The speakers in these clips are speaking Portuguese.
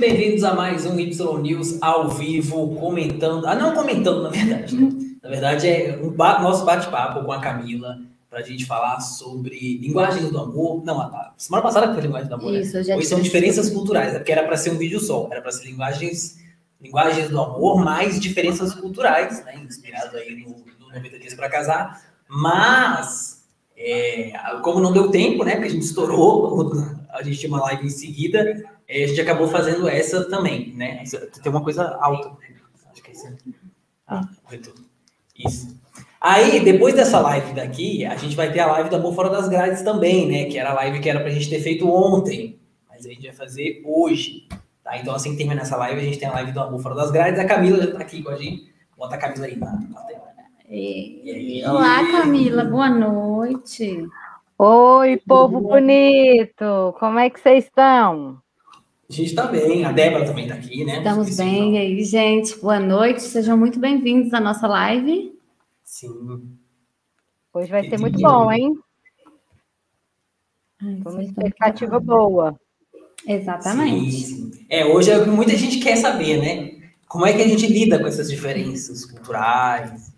Bem-vindos a mais um Y News ao vivo, comentando. Ah, não comentando, na verdade. Né? Na verdade, é um ba nosso bate-papo com a Camila para a gente falar sobre linguagens do amor. Não, a semana passada que foi linguagem do amor. Né? Isso, né? já Hoje são diferenças culturais, é porque era para ser um vídeo só, era para ser linguagens, linguagens do amor mais diferenças culturais, né? Inspirado aí no, no 90 Dias para Casar. Mas, é, como não deu tempo, né? Porque a gente estourou, a gente tinha uma live em seguida, a gente acabou fazendo essa também, né? Tem uma coisa alta. Acho que é isso. Ah, Isso. Aí, depois dessa live daqui, a gente vai ter a live do Amor Fora das Grades também, né? Que era a live que era pra gente ter feito ontem. Mas a gente vai fazer hoje. Tá? Então, assim que terminar essa live, a gente tem a live do Amor Fora das Grades. A Camila já tá aqui com a gente. Bota a Camila aí na, na tela. E... Olá, Camila. Boa noite. Oi, povo bonito. Como é que vocês estão? A gente está bem. A Débora também está aqui, né? Estamos bem. E aí, gente? Boa noite. Sejam muito bem-vindos à nossa live. Sim. Hoje vai ser muito bom, hein? uma expectativa boa. Exatamente. Sim, sim. É, hoje é o que muita gente quer saber, né? Como é que a gente lida com essas diferenças culturais?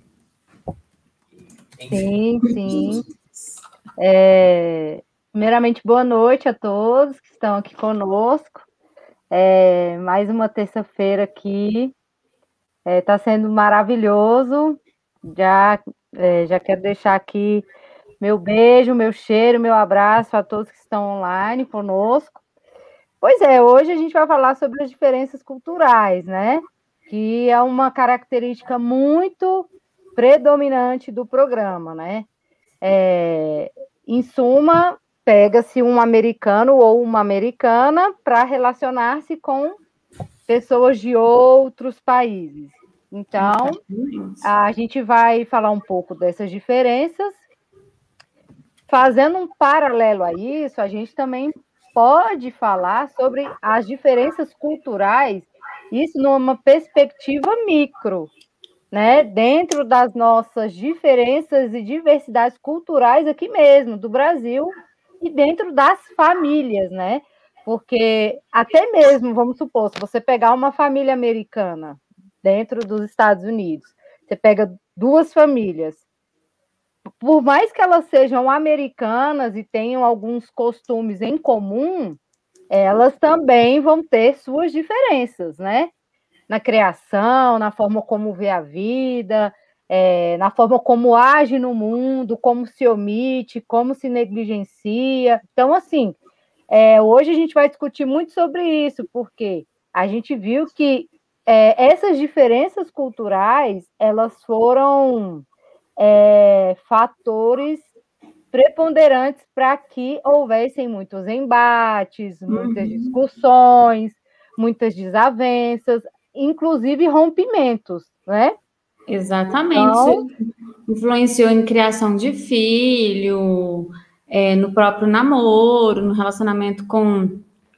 Enfim. Sim, sim. É, primeiramente, boa noite a todos que estão aqui conosco. É, mais uma terça-feira aqui. Está é, tá sendo maravilhoso. Já, é, já quero deixar aqui meu beijo, meu cheiro, meu abraço a todos que estão online conosco. Pois é, hoje a gente vai falar sobre as diferenças culturais, né? Que é uma característica muito predominante do programa, né? É, em suma, pega-se um americano ou uma americana para relacionar-se com pessoas de outros países. Então, a gente vai falar um pouco dessas diferenças. Fazendo um paralelo a isso, a gente também pode falar sobre as diferenças culturais, isso numa perspectiva micro, né? Dentro das nossas diferenças e diversidades culturais aqui mesmo, do Brasil e dentro das famílias, né? Porque até mesmo, vamos supor, se você pegar uma família americana, dentro dos Estados Unidos. Você pega duas famílias. Por mais que elas sejam americanas e tenham alguns costumes em comum, elas também vão ter suas diferenças, né? Na criação, na forma como vê a vida, é, na forma como age no mundo, como se omite, como se negligencia. Então, assim, é, hoje a gente vai discutir muito sobre isso, porque a gente viu que é, essas diferenças culturais elas foram é, fatores preponderantes para que houvessem muitos embates, muitas uhum. discussões, muitas desavenças, inclusive rompimentos, né? Exatamente. Então, influenciou em criação de filho, é, no próprio namoro, no relacionamento com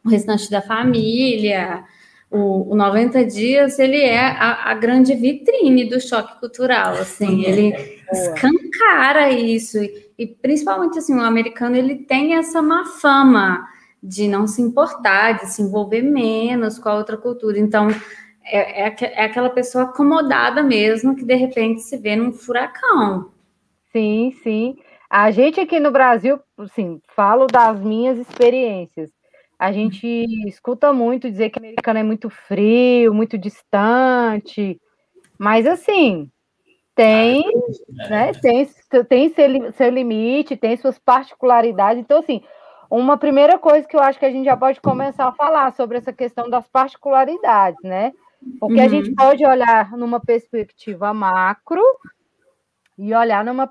o restante da família. O, o 90 Dias, ele é a, a, grande vitrine do choque cultural, assim, ele escancara isso, e, e, principalmente, assim, o americano, ele tem essa má fama de não se importar, de se envolver menos com a outra cultura, então, é, é, é aquela pessoa acomodada mesmo, que de repente se vê num furacão. Sim, sim. A gente aqui no Brasil, assim, falo das minhas experiências, a gente escuta muito dizer que o americano é muito frio, muito distante, mas assim, tem, ah, né, tem, tem seu, seu limite, tem suas particularidades. Então, assim, uma primeira coisa que eu acho que a gente já pode começar a falar sobre essa questão das particularidades, né? Porque uhum. a gente uhum. pode olhar numa perspectiva macro e olhar numa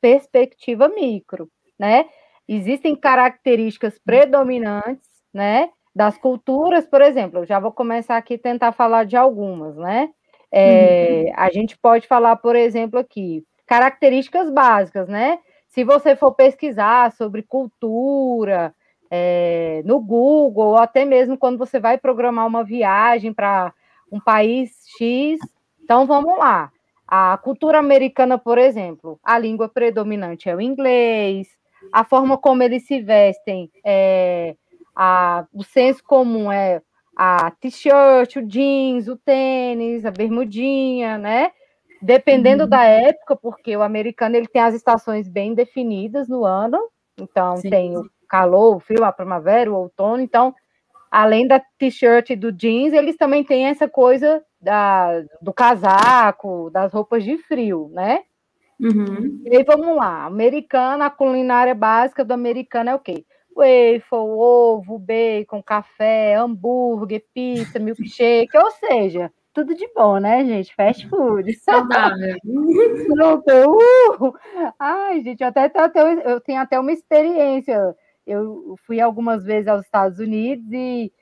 perspectiva micro, né? Existem características predominantes né? Das culturas, por exemplo, eu já vou começar aqui a tentar falar de algumas, né? É, uhum. A gente pode falar, por exemplo, aqui, características básicas, né? Se você for pesquisar sobre cultura é, no Google, ou até mesmo quando você vai programar uma viagem para um país X, então vamos lá. A cultura americana, por exemplo, a língua predominante é o inglês, a forma como eles se vestem é, a, o senso comum é a t-shirt, o jeans, o tênis, a bermudinha, né? Dependendo uhum. da época, porque o americano ele tem as estações bem definidas no ano. Então, Sim. tem o calor, o frio, a primavera, o outono. Então, além da t-shirt e do jeans, eles também têm essa coisa da, do casaco, das roupas de frio, né? Uhum. E aí, vamos lá. Americana, a culinária básica do americano é o quê? Waffle, ovo, bacon, café, hambúrguer, pizza, milkshake, ou seja, tudo de bom, né, gente? Fast food. Saudável. Pronto. Uh! Ai, gente, eu, até, eu tenho até uma experiência. Eu fui algumas vezes aos Estados Unidos e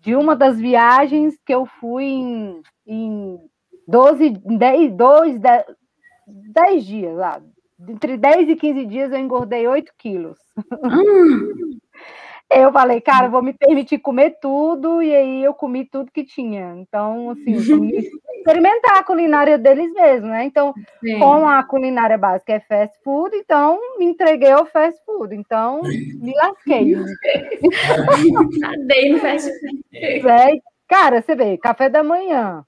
de uma das viagens que eu fui em, em 12, 10, 12, 10, 10 dias lá. Entre 10 e 15 dias eu engordei 8 quilos. Hum. Eu falei, cara, vou me permitir comer tudo, e aí eu comi tudo que tinha. Então, assim, experimentar a culinária deles mesmo, né? Então, Sim. com a culinária básica é fast food, então me entreguei ao fast food. Então, me lasquei. Cadei no fast food. É, cara, você vê, café da manhã,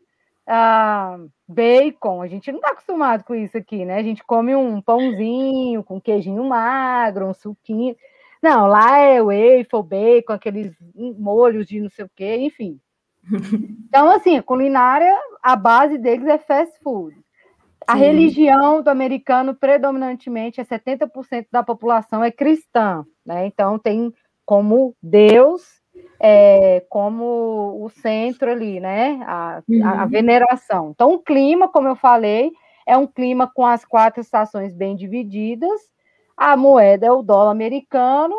ah, bacon, a gente não está acostumado com isso aqui, né? A gente come um pãozinho com queijinho magro, um suquinho. Não, lá é waffle, bacon, aqueles molhos de não sei o quê, enfim. Então, assim, a culinária, a base deles é fast food. A Sim. religião do americano, predominantemente, é 70% da população é cristã, né? Então, tem como Deus é, como o centro ali, né? A, uhum. a, veneração. Então, o clima, como eu falei, é um clima com as quatro estações bem divididas, a moeda é o dólar americano,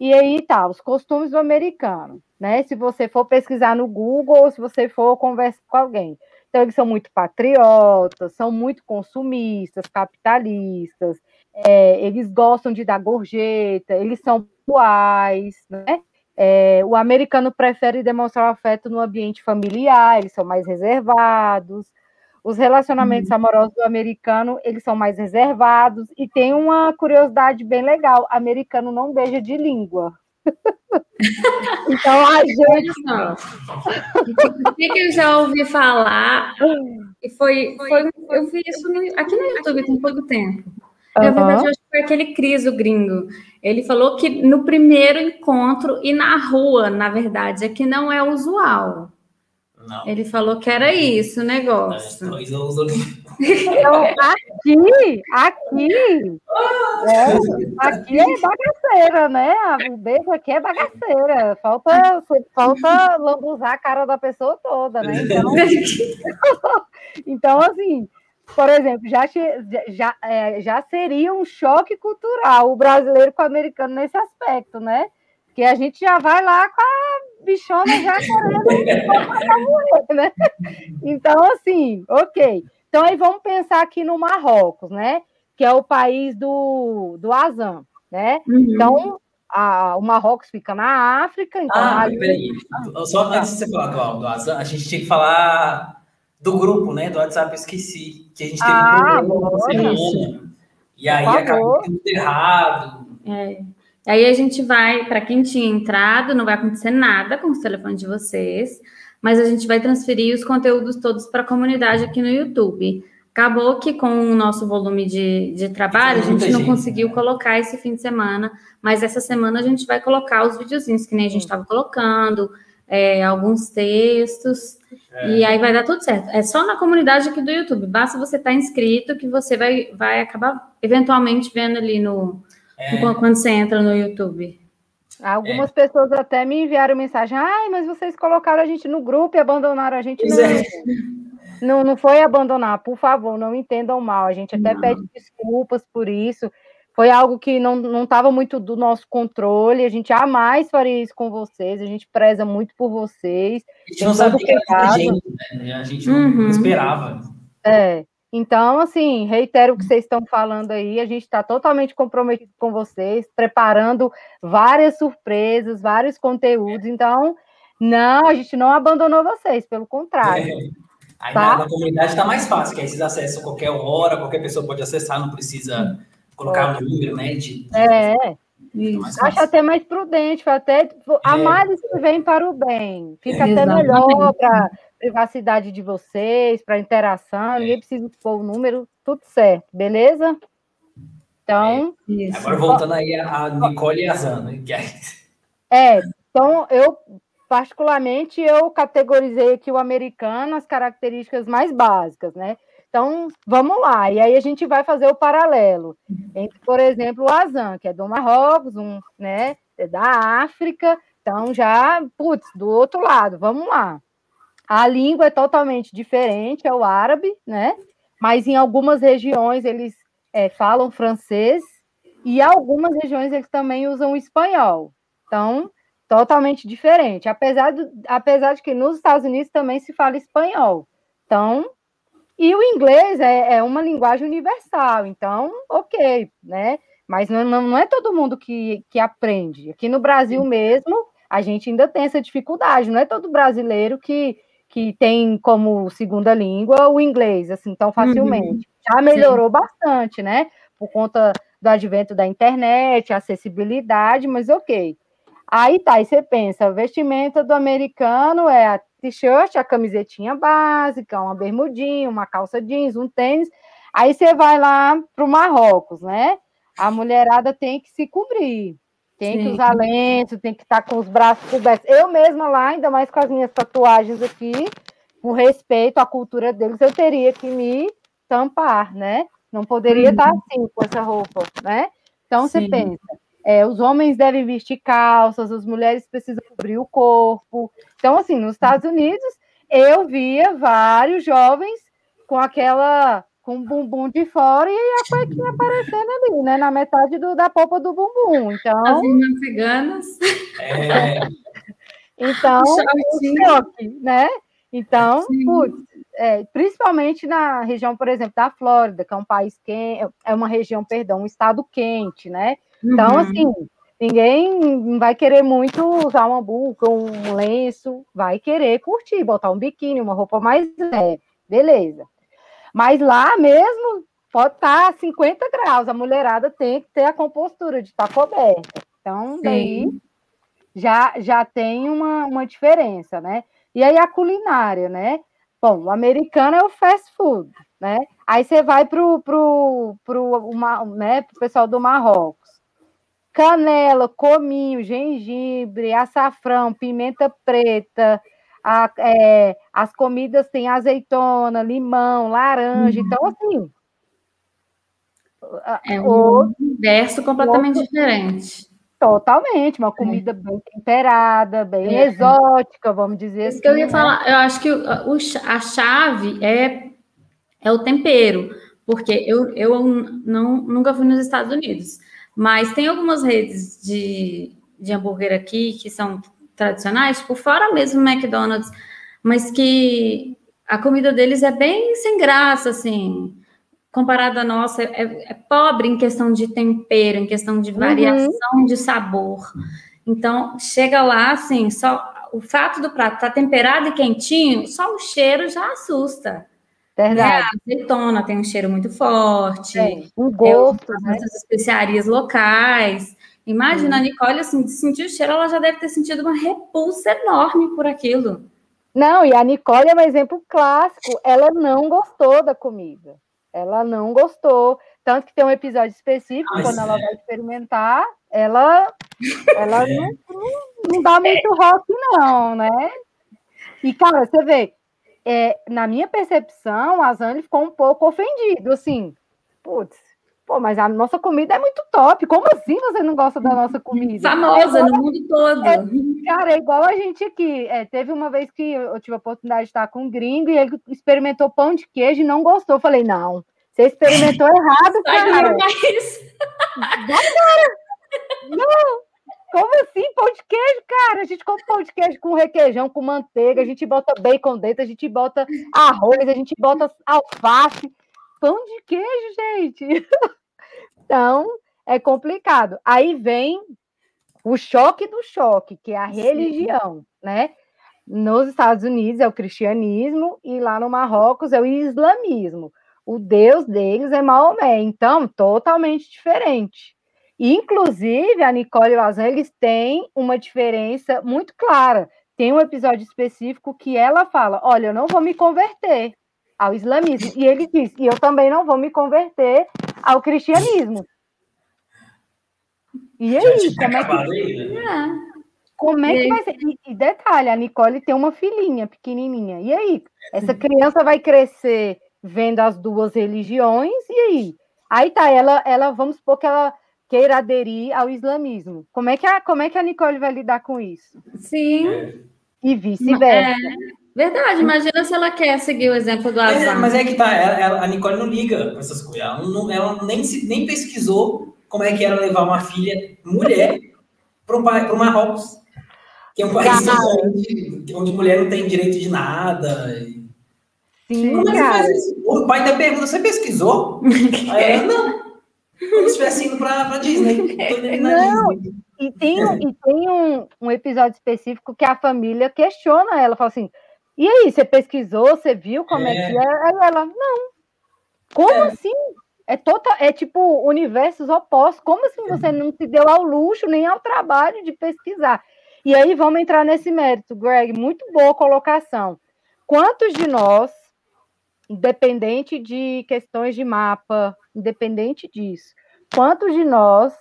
e aí tá, os costumes do americano, né? Se você for pesquisar no Google, ou se você for conversar com alguém. Então, eles são muito patriotas, são muito consumistas, capitalistas, é, eles gostam de dar gorjeta, eles são puais, né? É, o americano prefere demonstrar afeto no ambiente familiar, eles são mais reservados, os relacionamentos uhum. amorosos do americano, eles são mais reservados e tem uma curiosidade bem legal, americano não beija de língua. então a gente o que, que eu já ouvi falar e foi, foi eu vi isso no, aqui no YouTube tem pouco tempo. Na verdade, eu acho que foi aquele Cris, o gringo. Ele falou que no primeiro encontro e na rua, na verdade, é que não é usual. Não. Ele falou que era isso o negócio. É, então, aqui, aqui, é, aqui é bagaceira, né? O beijo aqui é bagaceira. Falta, falta lambuzar a cara da pessoa toda, né? Então, então assim, por exemplo, já, já, é, já seria um choque cultural o brasileiro com o americano nesse aspecto, né? Que a gente já vai lá com a bichona já querendo né? Então, assim, ok. Então, aí vamos pensar aqui no Marrocos, né? Que é o país do, do Azam, né? Uhum. Então, a, o Marrocos fica na África. Então ah, ali... peraí. Só antes de você falar do, do Azam, a gente tinha que falar do grupo, né? Do WhatsApp, eu esqueci. Que a gente teve ah, um grupo semana. E aí acabou tudo errado. É. Aí a gente vai, para quem tinha entrado, não vai acontecer nada com os telefones de vocês, mas a gente vai transferir os conteúdos todos para a comunidade aqui no YouTube. Acabou que com o nosso volume de, de trabalho, a gente não conseguiu colocar esse fim de semana, mas essa semana a gente vai colocar os videozinhos que nem a gente estava colocando, é, alguns textos, é. e aí vai dar tudo certo. É só na comunidade aqui do YouTube, basta você estar tá inscrito que você vai, vai acabar eventualmente vendo ali no, é. no quando você entra no YouTube. Algumas é. pessoas até me enviaram mensagem, ai, mas vocês colocaram a gente no grupo e abandonaram a gente. Não, é. não, não foi abandonar, por favor, não entendam mal. A gente até não. pede desculpas por isso foi algo que não estava muito do nosso controle. A gente jamais faria isso com vocês. A gente preza muito por vocês. A gente não sabia que era gente, né? A gente não uhum. esperava. É. Então, assim, reitero o que vocês estão falando aí. A gente está totalmente comprometido com vocês, preparando várias surpresas, vários conteúdos. Então, não, a gente não abandonou vocês, pelo contrário. É. Aí tá? na, na comunidade está mais fácil, que aí vocês acessam qualquer hora, qualquer pessoa pode acessar, não precisa colocar o número, né? De, É, Acho até mais prudente, até a é. que vem para o bem. Fica é, até melhor para privacidade de vocês, para interação, é. ninguém precisa pôr o número, tudo certo, beleza? Então. É. Agora voltando aí a Nicole e a Zana. É, então eu particularmente eu categorizei aqui o americano as características mais básicas, né? Então, vamos lá. E aí a gente vai fazer o paralelo entre, por exemplo, o Azan, que é do Marrocos, um, né, é da África. Então, já, putz, do outro lado, vamos lá. A língua é totalmente diferente, é o árabe, né? Mas em algumas regiões eles é, falam francês e em algumas regiões eles também usam espanhol. Então, totalmente diferente. Apesar, do, apesar de que nos Estados Unidos também se fala espanhol. Então, e o inglês é, é uma linguagem universal, então, ok, né? Mas não, não é todo mundo que, que aprende. Aqui no Brasil mesmo, a gente ainda tem essa dificuldade, não é todo brasileiro que, que tem como segunda língua o inglês, assim, tão facilmente. Uhum. Já melhorou Sim. bastante, né? Por conta do advento da internet, acessibilidade, mas ok. Aí tá, aí você pensa, a vestimenta do americano é a t-shirt, a camisetinha básica, uma bermudinha, uma calça jeans, um tênis. Aí você vai lá para o Marrocos, né? A mulherada tem que se cobrir, tem Sim. que usar lenço, tem que estar tá com os braços cobertos. Eu mesma lá, ainda mais com as minhas tatuagens aqui, com respeito à cultura deles, eu teria que me tampar, né? Não poderia uhum. estar assim com essa roupa, né? Então Sim. você pensa, é, os homens devem vestir calças, as mulheres precisam cobrir o corpo. Então, assim, nos Estados Unidos, eu via vários jovens com aquela com o bumbum de fora e a cuequinha aparecendo ali, né? Na metade do, da polpa do bumbum. Então. As irmãs ciganas. É. então, choque, né? Então, putz, é, principalmente na região, por exemplo, da Flórida, que é um país quente, é uma região, perdão, um estado quente, né? Então, uhum. assim, ninguém vai querer muito usar uma buca, um lenço, vai querer curtir, botar um biquíni, uma roupa mais leve, beleza. Mas lá mesmo pode estar tá 50 graus, a mulherada tem que ter a compostura de estar tá coberta. Então, daí já, já tem uma, uma diferença, né? E aí a culinária, né? Bom, o americano é o fast food, né? Aí você vai para o pro, pro, uma, né, pro pessoal do Marrocos canela, cominho, gengibre, açafrão, pimenta preta, a, é, as comidas têm azeitona, limão, laranja, uhum. então assim. É um universo completamente outro, diferente. Totalmente, uma comida é. bem temperada, bem é. exótica, vamos dizer Isso assim. que eu ia assim, né? falar, eu acho que o, a chave é, é o tempero, porque eu, eu não, nunca fui nos Estados Unidos, mas tem algumas redes de, de hambúrguer aqui que são tradicionais, por tipo, fora mesmo o McDonald's, mas que a comida deles é bem sem graça, assim, comparada à nossa, é, é pobre em questão de tempero, em questão de variação uhum. de sabor. Então, chega lá, assim, só o fato do prato estar tá temperado e quentinho, só o cheiro já assusta. Verdade. É, a azeitona tem um cheiro muito forte. É, um gosto. Né? As especiarias locais. Imagina, hum. a Nicole, assim, de sentir o cheiro, ela já deve ter sentido uma repulsa enorme por aquilo. Não, e a Nicole é um exemplo clássico. Ela não gostou da comida. Ela não gostou. Tanto que tem um episódio específico, Mas quando é. ela vai experimentar, ela, ela é. não, não, dá muito rock, não, né? E, cara, você vê, é, na minha percepção, a Zane ficou um pouco ofendido, assim, putz, pô, mas a nossa comida é muito top, como assim você não gosta da nossa comida? Famosa é no mundo todo. É, cara, é igual a gente aqui, é, teve uma vez que eu tive a oportunidade de estar com um gringo e ele experimentou pão de queijo e não gostou, eu falei, não, você experimentou errado, cara. cara. Não, como assim? Pão de queijo, cara? A gente come pão de queijo com requeijão, com manteiga, a gente bota bacon dentro, a gente bota arroz, a gente bota alface. Pão de queijo, gente. Então, é complicado. Aí vem o choque do choque, que é a religião, né? Nos Estados Unidos é o cristianismo e lá no Marrocos é o islamismo. O deus deles é Maomé, então totalmente diferente. Inclusive, a Nicole e o Azan, eles têm uma diferença muito clara. Tem um episódio específico que ela fala: Olha, eu não vou me converter ao islamismo. E ele diz: E eu também não vou me converter ao cristianismo. E aí, como é que. Né? É. Como é que vai ser? E, e, detalhe, a Nicole tem uma filhinha pequenininha. E aí? Essa criança vai crescer vendo as duas religiões, e aí? Aí tá, ela, ela vamos supor que ela queira aderir ao islamismo. Como é que a, como é que a Nicole vai lidar com isso? Sim. E vice-versa. É. Verdade, imagina se ela quer seguir o exemplo do Azar. Mas, mas é que tá, ela, ela, a Nicole não liga com essas coisas. Ela, não, ela nem, se, nem pesquisou como é que era levar uma filha mulher para o Marrocos, que é um país onde, onde mulher não tem direito de nada. Sim, como cara. O pai da pergunta, você pesquisou? Aí ela, não. Como se estivesse indo para Disney. Não, Disney. e tem, e tem um, um episódio específico que a família questiona ela, fala assim, e aí, você pesquisou, você viu como é, é que é? Aí ela, não. Como é. assim? É, total, é tipo universos opostos. Como assim você não se deu ao luxo nem ao trabalho de pesquisar? E aí vamos entrar nesse mérito, Greg. Muito boa colocação. Quantos de nós, independente de questões de mapa, independente disso, quantos de nós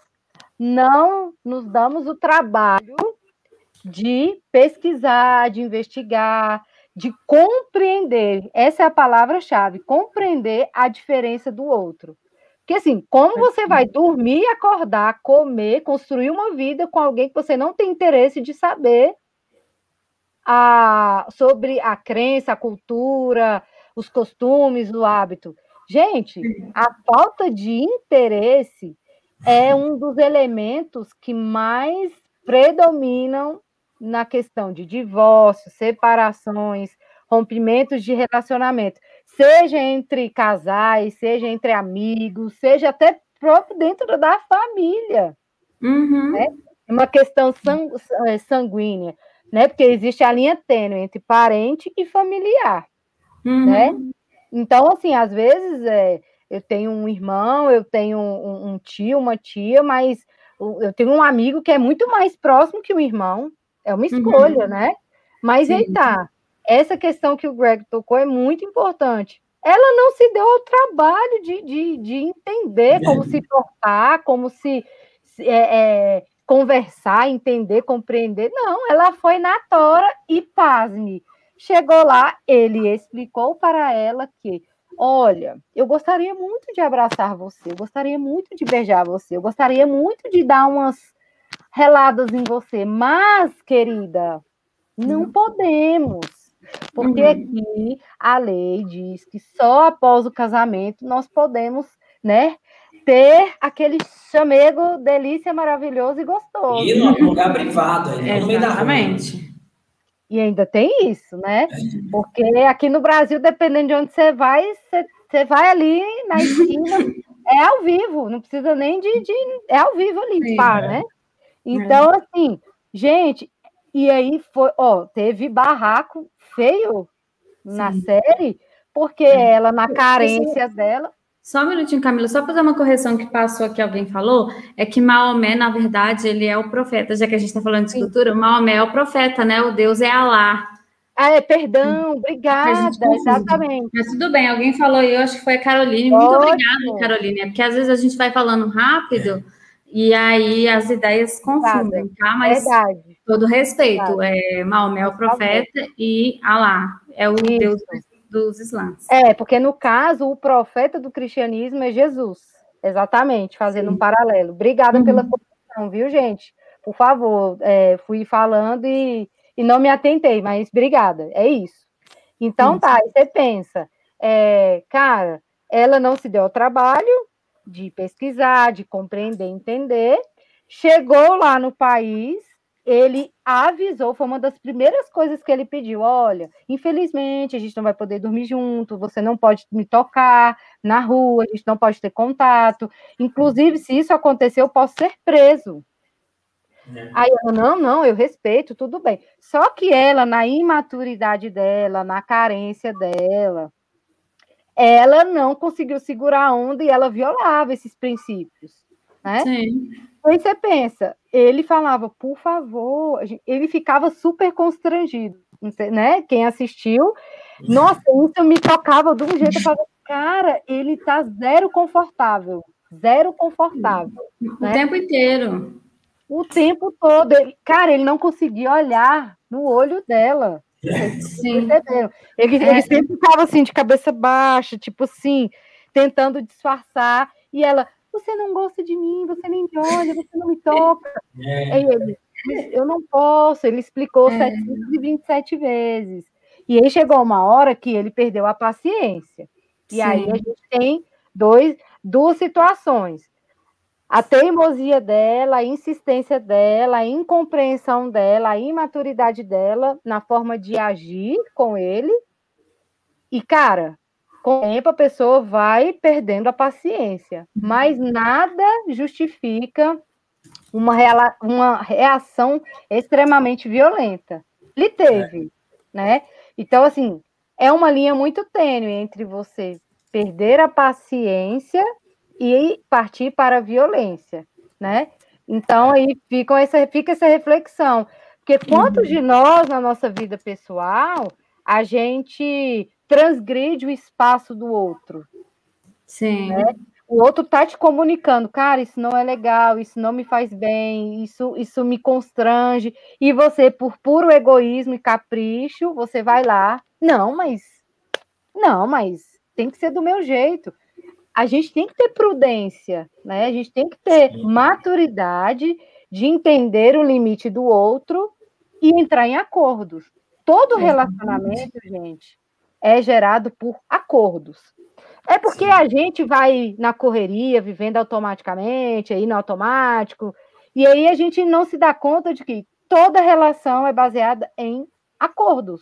não nos damos o trabalho de pesquisar, de investigar, de compreender, essa é a palavra-chave, compreender a diferença do outro. Porque assim, como você vai dormir, acordar, comer, construir uma vida com alguém que você não tem interesse de saber a, sobre a crença, a cultura, os costumes, o hábito? Gente, a falta de interesse é um dos elementos que mais predominam na questão de divórcio, separações, rompimentos de relacionamento, seja entre casais, seja entre amigos, seja até próprio dentro da família. Uhum. Né? Uma questão é, sanguínea, né? Porque existe a linha tênue entre parente e familiar, uhum. né? Então, assim, às vezes é, eu tenho um irmão, eu tenho um, um tio, uma tia, mas eu tenho um amigo que é muito mais próximo que um irmão, é uma uhum. escolha, uhum. né? Mas Sim. aí tá. Essa questão que o Greg tocou é muito importante. Ela não se deu ao trabalho de, de, de entender como se portar, como se é, é, conversar, entender, compreender. Não, ela foi na tora e, pasme, chegou lá, ele explicou para ela que, olha, eu gostaria muito de abraçar você, eu gostaria muito de beijar você, eu gostaria muito de dar umas reladas em você. Mas, querida, não uhum. podemos. Porque uhum. aqui a lei diz que só após o casamento nós podemos, né, ter aquele chamego delícia maravilhoso e gostoso. E no lugar privado, aí, no meio da rua. E ainda tem isso, né? Porque aqui no Brasil, dependendo de onde você vai, você, você vai ali na esquina, é ao vivo, não precisa nem de. de é ao vivo ali, Sim, pá, é. né? Então, é. assim, gente, e aí foi, ó, teve barraco feio na Sim. série, porque ela, na carência dela. Só um minutinho, Camila, só fazer uma correção que passou aqui, alguém falou, é que Maomé, na verdade, ele é o profeta, já que a gente está falando de escultura, Maomé é o profeta, né? O Deus é Alá. Ah, é, perdão, obrigada, exatamente. Mas tudo bem, alguém falou, eu acho que foi a Caroline. Muito obrigada, Caroline, é porque às vezes a gente vai falando rápido e aí as ideias confundem, tá? Mas Verdade. todo respeito, é Maomé é o profeta e Alá é o Isso. Deus dos islãs. É, porque no caso o profeta do cristianismo é Jesus. Exatamente, fazendo Sim. um paralelo. Obrigada uhum. pela correção, viu, gente? Por favor, é, fui falando e, e não me atentei, mas obrigada, é isso. Então Sim. tá, você pensa, é, cara, ela não se deu ao trabalho, de pesquisar, de compreender, entender. Chegou lá no país, ele avisou, foi uma das primeiras coisas que ele pediu: olha, infelizmente a gente não vai poder dormir junto, você não pode me tocar na rua, a gente não pode ter contato. Inclusive, se isso acontecer, eu posso ser preso. É. Aí ela, não, não, eu respeito, tudo bem. Só que ela, na imaturidade dela, na carência dela, ela não conseguiu segurar a onda e ela violava esses princípios. Né? Sim. Aí você pensa, ele falava, por favor, ele ficava super constrangido, né? Quem assistiu, nossa, isso me tocava de um jeito, eu falava, cara, ele tá zero confortável, zero confortável. O né? tempo inteiro. O tempo todo. Ele, cara, ele não conseguia olhar no olho dela. Sim. Ele, ele sempre ficava assim, de cabeça baixa, tipo assim, tentando disfarçar. E ela, você não gosta de mim, você nem me olha, você não me toca. É. Aí ele, eu não posso. Ele explicou é. 727 vezes. E aí chegou uma hora que ele perdeu a paciência. E Sim. aí a gente tem dois, duas situações. A teimosia dela, a insistência dela, a incompreensão dela, a imaturidade dela na forma de agir com ele. E, cara, com o tempo a pessoa vai perdendo a paciência, mas nada justifica uma, uma reação extremamente violenta. Ele teve, é. né? Então, assim, é uma linha muito tênue entre você perder a paciência e partir para a violência, né? Então, aí fica essa, fica essa reflexão. Porque quantos uhum. de nós, na nossa vida pessoal, a gente transgride o espaço do outro? Sim. Né? O outro tá te comunicando, cara, isso não é legal, isso não me faz bem, isso, isso me constrange. E você, por puro egoísmo e capricho, você vai lá. Não, mas. Não, mas tem que ser do meu jeito. A gente tem que ter prudência, né? A gente tem que ter Sim. maturidade de entender o limite do outro e entrar em acordos. Todo relacionamento, gente, é gerado por acordos. É porque Sim. a gente vai na correria, vivendo automaticamente, aí no automático, e aí a gente não se dá conta de que toda relação é baseada em acordos.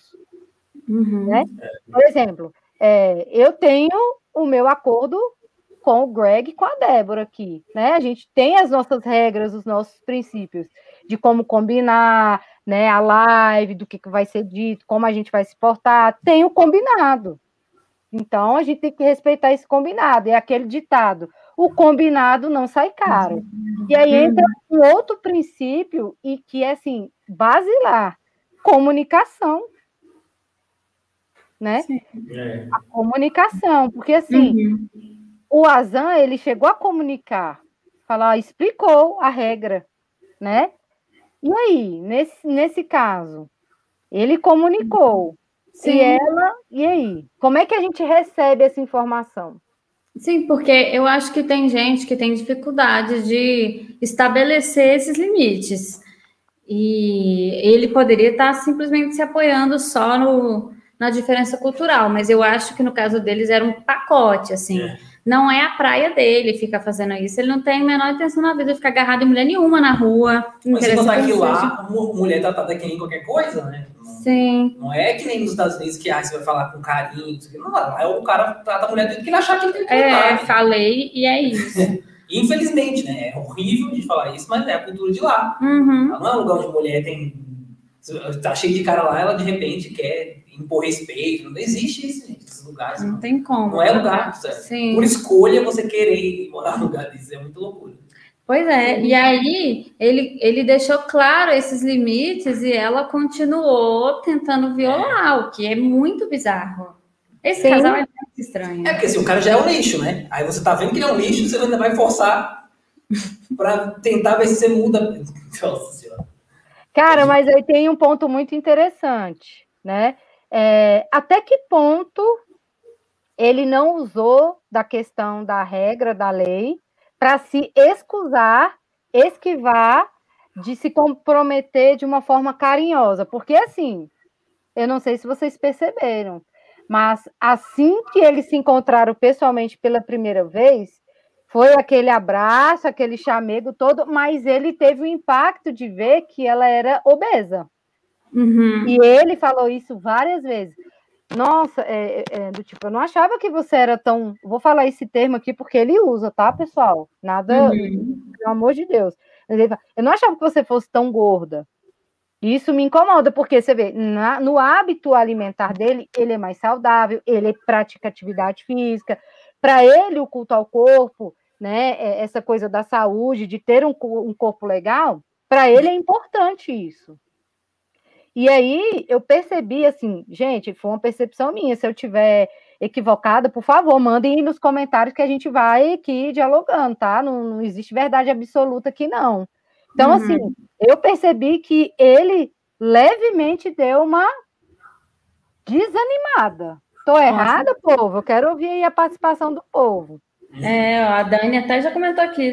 Uhum. Né? Por exemplo, é, eu tenho o meu acordo com o Greg e com a Débora aqui, né? A gente tem as nossas regras, os nossos princípios de como combinar, né? A live, do que, que vai ser dito, como a gente vai se portar, tem o combinado. Então, a gente tem que respeitar esse combinado. É aquele ditado: o combinado não sai caro. Uhum. E aí entra um outro princípio, e que é assim, basilar: comunicação. Né? É. A comunicação, porque assim, uhum. o Azan ele chegou a comunicar, falar, explicou a regra, né? E aí, nesse, nesse caso, ele comunicou, Sim. E ela, e aí? Como é que a gente recebe essa informação? Sim, porque eu acho que tem gente que tem dificuldade de estabelecer esses limites. E ele poderia estar simplesmente se apoiando só no, na diferença cultural, mas eu acho que no caso deles era um pacote, assim. É. Não é a praia dele ficar fazendo isso. Ele não tem a menor intenção na vida de ficar agarrado em mulher nenhuma na rua. Mas você contar que lá, mulher tratada que nem qualquer coisa, né? Sim. Não é que nem nos Estados Unidos que ah, você vai falar com carinho. Não, lá é o cara trata a mulher do que ele achar que ele tem que tratar. É, falei e é isso. Infelizmente, né? É horrível de falar isso, mas é a cultura de lá. Uhum. Não é um lugar onde mulher tem. Tá cheio de cara lá, ela de repente quer impor respeito. Não existe isso, gente. Esses lugares. Não, não tem como. Não é lugar. Sim. Por escolha você querer morar num lugar desses. É muito loucura. Pois é, e aí ele, ele deixou claro esses limites e ela continuou tentando violar, o que é muito bizarro. Esse Sim. casal é muito estranho. É porque assim, o cara já é um lixo, né? Aí você tá vendo que ele é um lixo, você ainda vai forçar para tentar ver se você muda. Nossa senhora. Cara, mas aí tem um ponto muito interessante, né? É, até que ponto ele não usou da questão da regra da lei para se excusar, esquivar de se comprometer de uma forma carinhosa. Porque, assim, eu não sei se vocês perceberam, mas assim que eles se encontraram pessoalmente pela primeira vez, foi aquele abraço, aquele chamego todo, mas ele teve o impacto de ver que ela era obesa. Uhum. E ele falou isso várias vezes. Nossa, é, é, é, do tipo, eu não achava que você era tão. Vou falar esse termo aqui porque ele usa, tá, pessoal? Nada, uhum. pelo amor de Deus. Eu não achava que você fosse tão gorda. Isso me incomoda, porque você vê, na, no hábito alimentar dele, ele é mais saudável, ele pratica atividade física. Para ele, o culto ao corpo né, é, essa coisa da saúde, de ter um, um corpo legal, para ele é importante isso. E aí eu percebi assim, gente, foi uma percepção minha. Se eu tiver equivocada, por favor, mandem nos comentários que a gente vai aqui dialogando, tá? Não, não existe verdade absoluta aqui, não. Então, uhum. assim, eu percebi que ele levemente deu uma desanimada. Estou errada, povo? Eu quero ouvir aí a participação do povo. É, a Dani até já comentou aqui,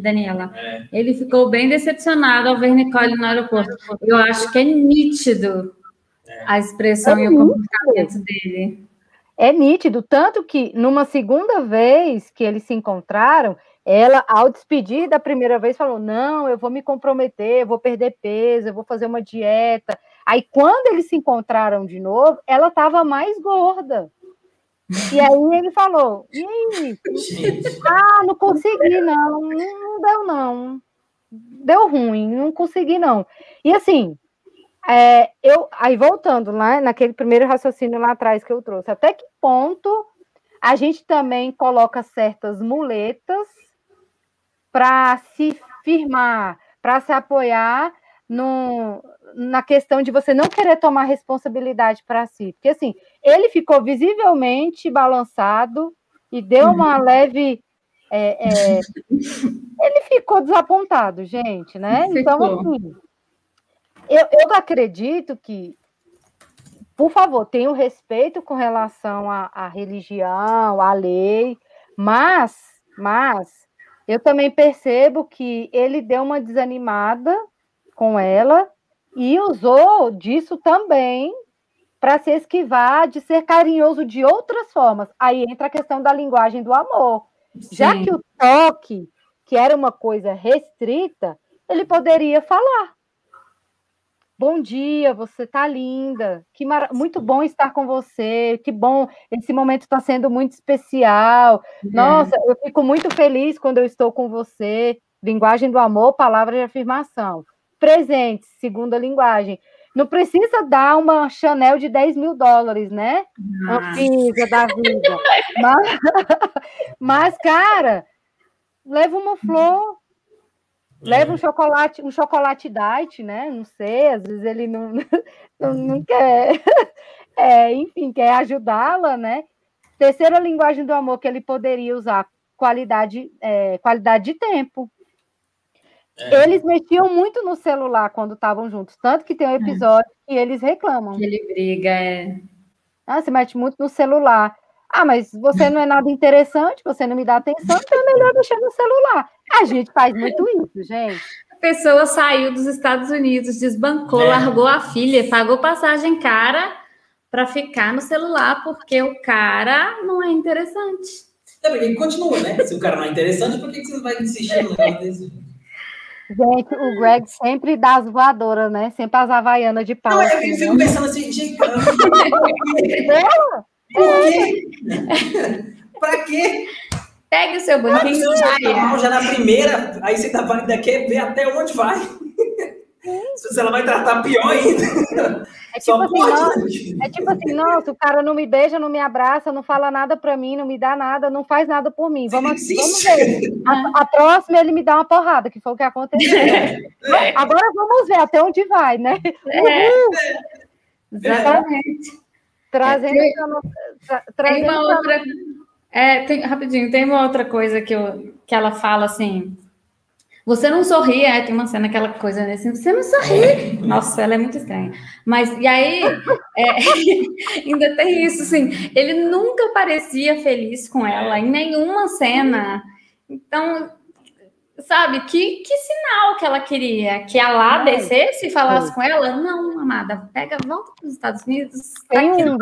Daniela. É. Ele ficou bem decepcionado ao ver Nicole no aeroporto. Eu acho que é nítido é. a expressão é e o comportamento dele. É nítido, tanto que numa segunda vez que eles se encontraram, ela, ao despedir da primeira vez, falou: Não, eu vou me comprometer, eu vou perder peso, eu vou fazer uma dieta. Aí, quando eles se encontraram de novo, ela estava mais gorda. E aí ele falou: Ah, não consegui, não, não deu, não. Deu ruim, não consegui, não. E assim, é, eu aí voltando lá naquele primeiro raciocínio lá atrás que eu trouxe, até que ponto a gente também coloca certas muletas para se firmar, para se apoiar no, na questão de você não querer tomar responsabilidade para si. Porque, assim, ele ficou visivelmente balançado e deu uma uhum. leve. É, é, ele ficou desapontado, gente, né? Ficou. Então, assim, eu, eu acredito que, por favor, tenha respeito com relação à, à religião, à lei, mas, mas eu também percebo que ele deu uma desanimada com ela e usou disso também para se esquivar de ser carinhoso de outras formas. Aí entra a questão da linguagem do amor. Sim. Já que o toque, que era uma coisa restrita, ele poderia falar. Bom dia, você tá linda. Que mar... muito bom estar com você. Que bom, esse momento está sendo muito especial. É. Nossa, eu fico muito feliz quando eu estou com você. Linguagem do amor, palavra de afirmação presentes, segundo a linguagem. Não precisa dar uma Chanel de 10 mil dólares, né? Pizza da vida. mas, mas, cara, leva uma flor, leva um chocolate, um chocolate diet, né? Não sei, às vezes ele não, não, não quer, é, enfim, quer ajudá-la, né? Terceira linguagem do amor que ele poderia usar, qualidade, é, qualidade de tempo. É. Eles mexiam muito no celular quando estavam juntos, tanto que tem um é. episódio é. que eles reclamam. Que ele briga, é. Ah, você mete muito no celular. Ah, mas você não é nada interessante, você não me dá atenção, então é melhor deixar no celular. A gente faz muito isso, gente. A pessoa saiu dos Estados Unidos, desbancou, é. largou a filha, pagou passagem cara para ficar no celular, porque o cara não é interessante. É, porque continua, né? Se o cara não é interessante, por que você vai insistir no negócio desse? Gente, o Greg sempre dá as voadoras, né? Sempre as havaianas de pau. Não, assim, eu fico né? pensando assim, gente, por quê? pra quê? Pegue o seu banquinho ah, já, já na primeira, aí você tá, quer ver até onde vai. Se ela vai tratar pior ainda. É tipo, assim, nossa, é tipo assim, nossa, o cara não me beija, não me abraça, não fala nada para mim, não me dá nada, não faz nada por mim. Vamos, vamos ver. A, a, próxima ele me dá uma porrada, que foi o que aconteceu. É. Agora vamos ver até onde vai, né? É. Exatamente. Trazendo, é, tem, trazendo tem uma outra. É, tem, rapidinho, tem uma outra coisa que, eu, que ela fala assim você não sorri, é, tem uma cena, aquela coisa assim, você não sorri. Nossa, ela é muito estranha. Mas, e aí, é, ainda tem isso, assim, ele nunca parecia feliz com ela, em nenhuma cena. Então, sabe, que, que sinal que ela queria? Que a lá descesse e falasse com ela? Não, amada, pega, volta para os Estados Unidos. Tem um,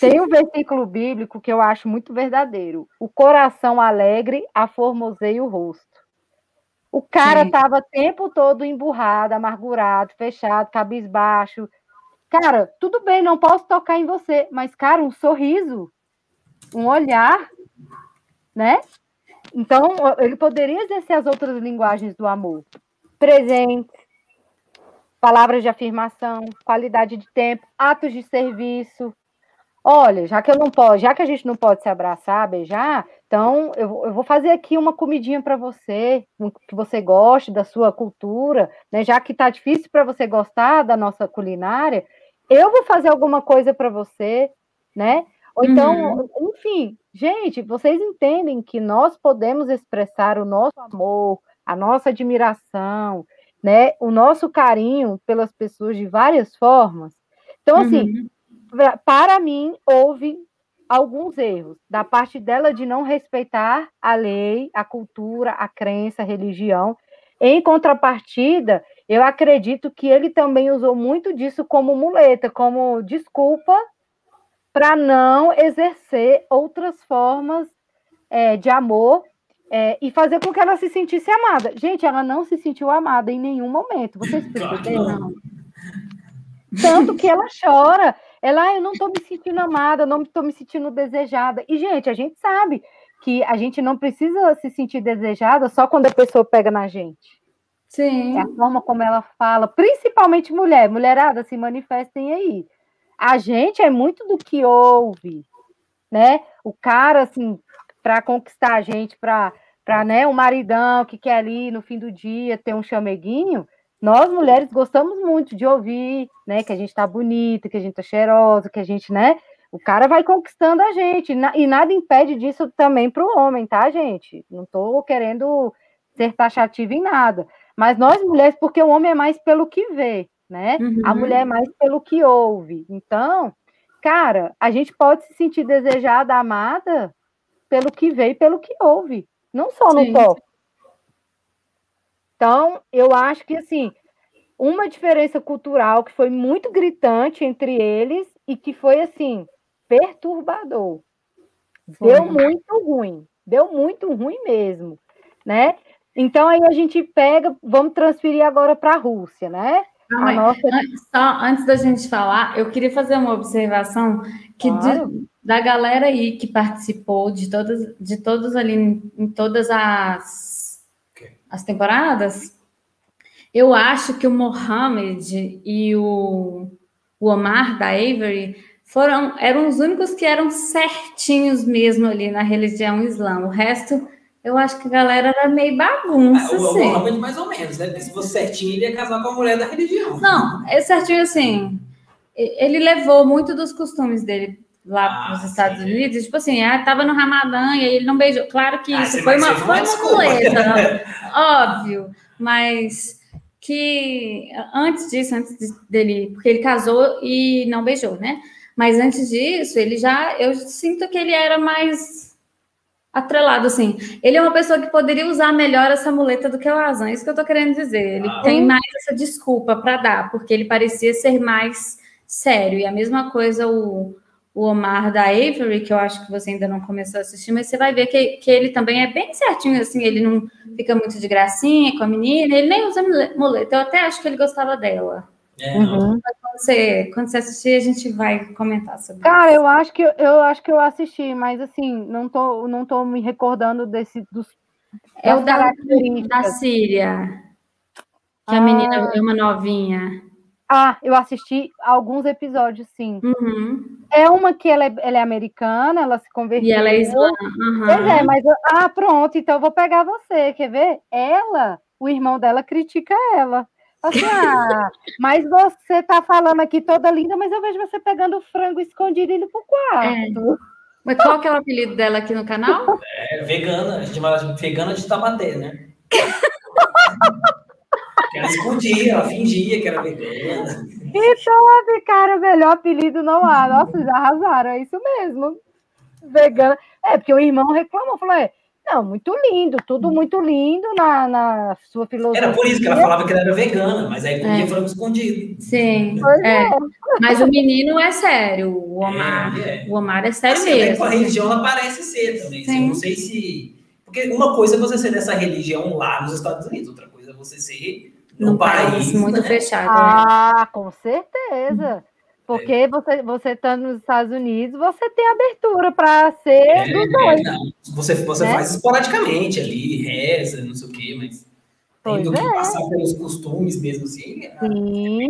tem um versículo bíblico que eu acho muito verdadeiro. O coração alegre aformoseia o rosto. O cara estava o tempo todo emburrado, amargurado, fechado, cabisbaixo. Cara, tudo bem, não posso tocar em você, mas, cara, um sorriso, um olhar, né? Então, ele poderia exercer as outras linguagens do amor. Presente, palavras de afirmação, qualidade de tempo, atos de serviço. Olha, já que eu não posso, já que a gente não pode se abraçar, beijar, Então, eu, eu vou fazer aqui uma comidinha para você, que você goste da sua cultura, né? Já que está difícil para você gostar da nossa culinária, eu vou fazer alguma coisa para você, né? Ou então, uhum. enfim, gente, vocês entendem que nós podemos expressar o nosso amor, a nossa admiração, né? O nosso carinho pelas pessoas de várias formas. Então, assim, uhum. para mim, houve alguns erros da parte dela de não respeitar a lei, a cultura, a crença, a religião. Em contrapartida, eu acredito que ele também usou muito disso como muleta, como desculpa para não exercer outras formas é, de amor é, e fazer com que ela se sentisse amada. Gente, ela não se sentiu amada em nenhum momento. Vocês perceberam? Tanto que ela chora. Ela, ah, eu não estou me sentindo amada, não estou me sentindo desejada. E, gente, a gente sabe que a gente não precisa se sentir desejada só quando a pessoa pega na gente. Sim. É a forma como ela fala, principalmente mulher. Mulherada, se manifestem aí. A gente é muito do que ouve, né? O cara, assim, para conquistar a gente, para né, um maridão que quer ali no fim do dia ter um chameguinho, nós mulheres gostamos muito de ouvir, né, que a gente tá bonita, que a gente tá cheirosa, que a gente, né, o cara vai conquistando a gente, e nada impede disso também para o homem, tá, gente? Não tô querendo ser taxativa em nada, mas nós mulheres, porque o homem é mais pelo que vê, né? Uhum. A mulher é mais pelo que ouve. Então, cara, a gente pode se sentir desejada, amada, pelo que vê e pelo que ouve, não só no toque. Então, eu acho que, assim, uma diferença cultural que foi muito gritante entre eles e que foi, assim, perturbador. Foi. Deu muito ruim, deu muito ruim mesmo, né? Então, aí a gente pega, vamos transferir agora para a Rússia, né? Não, nossa... Só antes da gente falar, eu queria fazer uma observação que claro. de, da galera aí que participou de todas, de todos ali em todas as as temporadas, eu acho que o Mohamed e o, o Omar da Avery foram eram os únicos que eram certinhos mesmo ali na religião islã. O resto, eu acho que a galera era meio bagunça. Ah, o, assim. o Mohamed mais ou menos, né? Porque se fosse certinho, ele ia casar com a mulher da religião. Não, é certinho assim. Ele levou muito dos costumes dele lá ah, para os Estados sim. Unidos, tipo assim, ah, tava no Ramadã e aí ele não beijou. Claro que ah, isso foi uma, foi uma muleta, óbvio, mas que antes disso, antes dele, porque ele casou e não beijou, né? Mas antes disso, ele já, eu sinto que ele era mais atrelado, assim. Ele é uma pessoa que poderia usar melhor essa muleta do que o Azan, isso que eu tô querendo dizer. Ele ah. tem mais essa desculpa para dar, porque ele parecia ser mais sério. E a mesma coisa o o Omar da Avery, que eu acho que você ainda não começou a assistir, mas você vai ver que, que ele também é bem certinho, assim, ele não fica muito de gracinha com a menina, ele nem usa muleta, eu até acho que ele gostava dela. É, uhum. quando, você, quando você assistir, a gente vai comentar sobre Cara, isso. eu acho que eu acho que eu assisti, mas assim, não tô, não tô me recordando desse dos é o da, da Síria. Que ah. a menina é uma novinha. Ah, eu assisti alguns episódios, sim. Uhum. É uma que ela é, ela é, americana, ela se converteu. E ela é islã. Uhum. Pois é, mas. Ah, pronto, então eu vou pegar você, quer ver? Ela, o irmão dela critica ela. Assim, ah, mas você tá falando aqui toda linda, mas eu vejo você pegando o frango escondido indo pro quarto. É. Mas qual que é o apelido dela aqui no canal? É, vegana, a gente chama vegana de Tabaté, né? ela escondia, ela fingia que era vegana. Então, cara, melhor apelido não há. Nossa, já arrasaram, é isso mesmo. Vegana. É, porque o irmão reclamou, falou: é, não, muito lindo, tudo muito lindo na, na sua filosofia. Era por isso que ela falava que ela era vegana, mas aí comia é. frango escondido. Sim. É. É. Mas o menino é sério, o Omar. É, é. o Omar é sério assim, mesmo. A religião ela parece ser também. Sim. Eu não sei se. Porque uma coisa é você ser dessa religião lá nos Estados Unidos, outra coisa é você ser num país, país muito né? fechado. Né? Ah, né? com certeza. Porque é. você você está nos Estados Unidos, você tem abertura para ser é, dos dois. Você, você né? faz esporadicamente ali, reza, não sei o quê, mas pois tendo é. que passar pelos costumes mesmo assim. É Sim.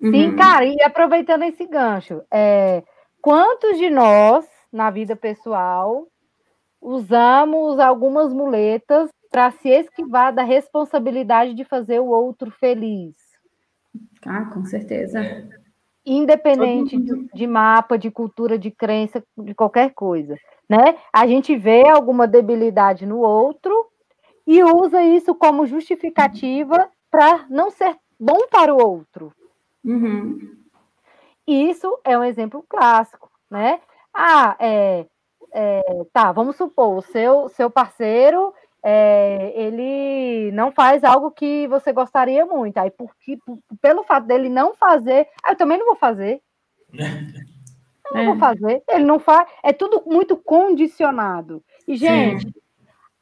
Sim, uhum. cara, e aproveitando esse gancho, é, quantos de nós, na vida pessoal, usamos algumas muletas para se esquivar da responsabilidade de fazer o outro feliz. Ah, com certeza. É. Independente de, de mapa, de cultura, de crença, de qualquer coisa. Né? A gente vê alguma debilidade no outro e usa isso como justificativa para não ser bom para o outro. Uhum. Isso é um exemplo clássico, né? Ah, é, é, tá, vamos supor, o seu, seu parceiro é, ele não faz algo que você gostaria muito. Aí, porque, pelo fato dele não fazer, ah, eu também não vou fazer. Eu não é. vou fazer. Ele não faz. É tudo muito condicionado. E, gente, Sim.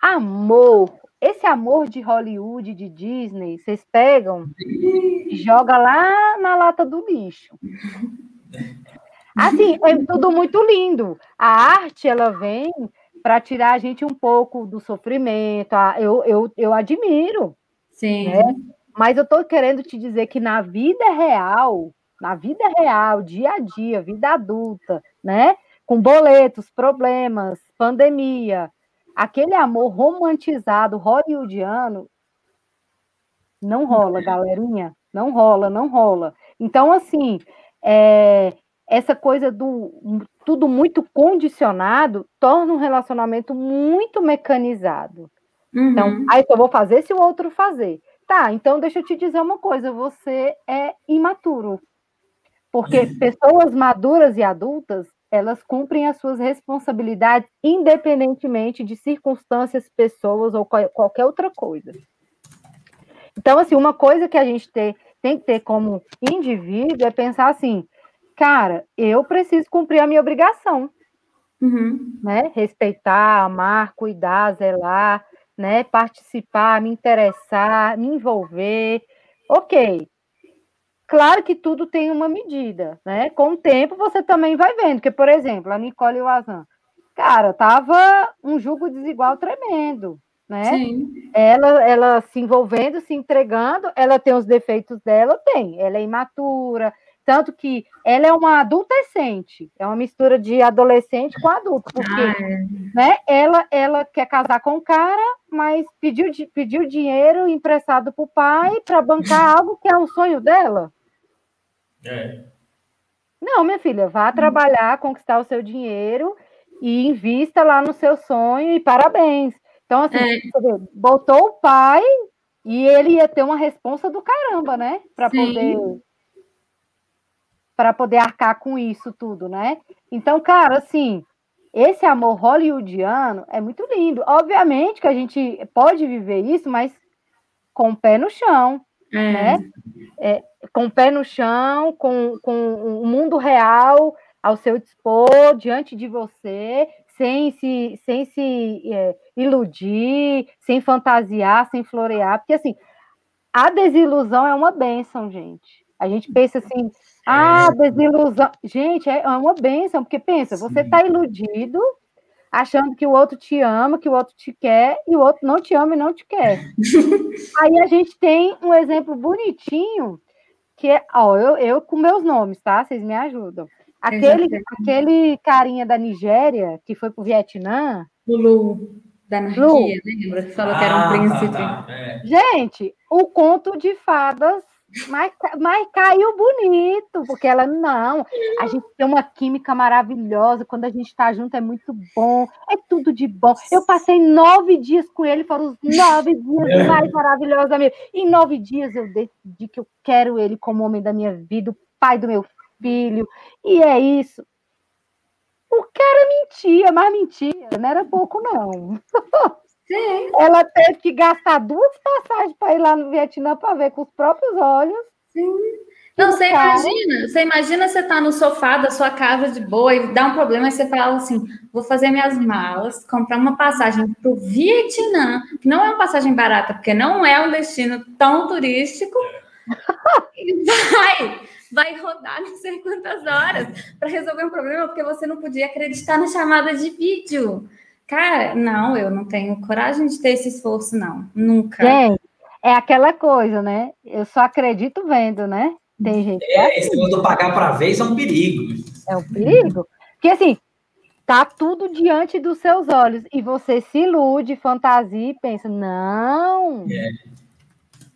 amor, esse amor de Hollywood, de Disney, vocês pegam e joga lá na lata do lixo. Assim, é tudo muito lindo. A arte, ela vem para tirar a gente um pouco do sofrimento. Eu, eu, eu admiro. Sim. Né? Mas eu estou querendo te dizer que na vida real, na vida real, dia a dia, vida adulta, né? Com boletos, problemas, pandemia, aquele amor romantizado hollywoodiano não rola, galerinha. Não rola, não rola. Então, assim, é, essa coisa do tudo muito condicionado torna um relacionamento muito mecanizado. Uhum. Então, aí eu vou fazer se o outro fazer. Tá, então deixa eu te dizer uma coisa: você é imaturo. Porque uhum. pessoas maduras e adultas, elas cumprem as suas responsabilidades independentemente de circunstâncias, pessoas ou qualquer outra coisa. Então, assim, uma coisa que a gente tem, tem que ter como indivíduo é pensar assim: cara, eu preciso cumprir a minha obrigação. Uhum. Né? Respeitar, amar, cuidar, zelar, né? participar, me interessar, me envolver. Ok. Claro que tudo tem uma medida, né? Com o tempo você também vai vendo, que, por exemplo, a Nicole e o Azan, cara, tava um jugo desigual tremendo, né? Sim. Ela, ela se envolvendo, se entregando, ela tem os defeitos dela, tem. Ela é imatura, tanto que ela é uma adolescente, é uma mistura de adolescente com adulto, porque ah, é. né, ela, ela quer casar com o cara, mas pediu, pediu dinheiro emprestado para o pai para bancar algo que é um sonho dela. É. Não, minha filha, vá trabalhar, conquistar o seu dinheiro e invista lá no seu sonho e parabéns. Então, assim, é. botou o pai e ele ia ter uma responsa do caramba, né? Para poder para poder arcar com isso tudo, né? Então, cara, assim, esse amor hollywoodiano é muito lindo. Obviamente que a gente pode viver isso, mas com o pé no chão, é. né? É, com o pé no chão, com, com o mundo real ao seu dispor, diante de você, sem se, sem se é, iludir, sem fantasiar, sem florear, porque assim, a desilusão é uma benção, gente. A gente pensa assim, ah, é. desilusão. Gente, é uma benção, porque pensa, você está iludido, achando que o outro te ama, que o outro te quer, e o outro não te ama e não te quer. Aí a gente tem um exemplo bonitinho, que é, ó, eu, eu com meus nomes, tá? Vocês me ajudam. Aquele, aquele carinha da Nigéria que foi pro Vietnã. Lulu, da anarquia, lembra? Que falou ah, que era um ah, príncipe. Tá, tá, é. Gente, o conto de fadas mas, mas caiu bonito, porque ela, não, a gente tem uma química maravilhosa, quando a gente está junto é muito bom, é tudo de bom. Eu passei nove dias com ele, foram os nove dias é. mais maravilhosos da minha Em nove dias eu decidi que eu quero ele como homem da minha vida, o pai do meu filho, e é isso. O cara mentia, mas mentia, não era pouco, não. Sim. Ela teve que gastar duas passagens para ir lá no Vietnã para ver com os próprios olhos. Sim. Não, você imagina, você imagina você tá no sofá da sua casa de boa e dá um problema e você fala assim: vou fazer minhas malas, comprar uma passagem para o Vietnã, que não é uma passagem barata, porque não é um destino tão turístico, e vai, vai rodar não sei quantas horas para resolver um problema, porque você não podia acreditar na chamada de vídeo. Cara, não, eu não tenho coragem de ter esse esforço, não. Nunca. Gente, é aquela coisa, né? Eu só acredito vendo, né? Tem gente. É, é esse negócio do pagar para ver é um perigo. É um perigo. Porque assim, tá tudo diante dos seus olhos e você se ilude, fantasia e pensa, não. É.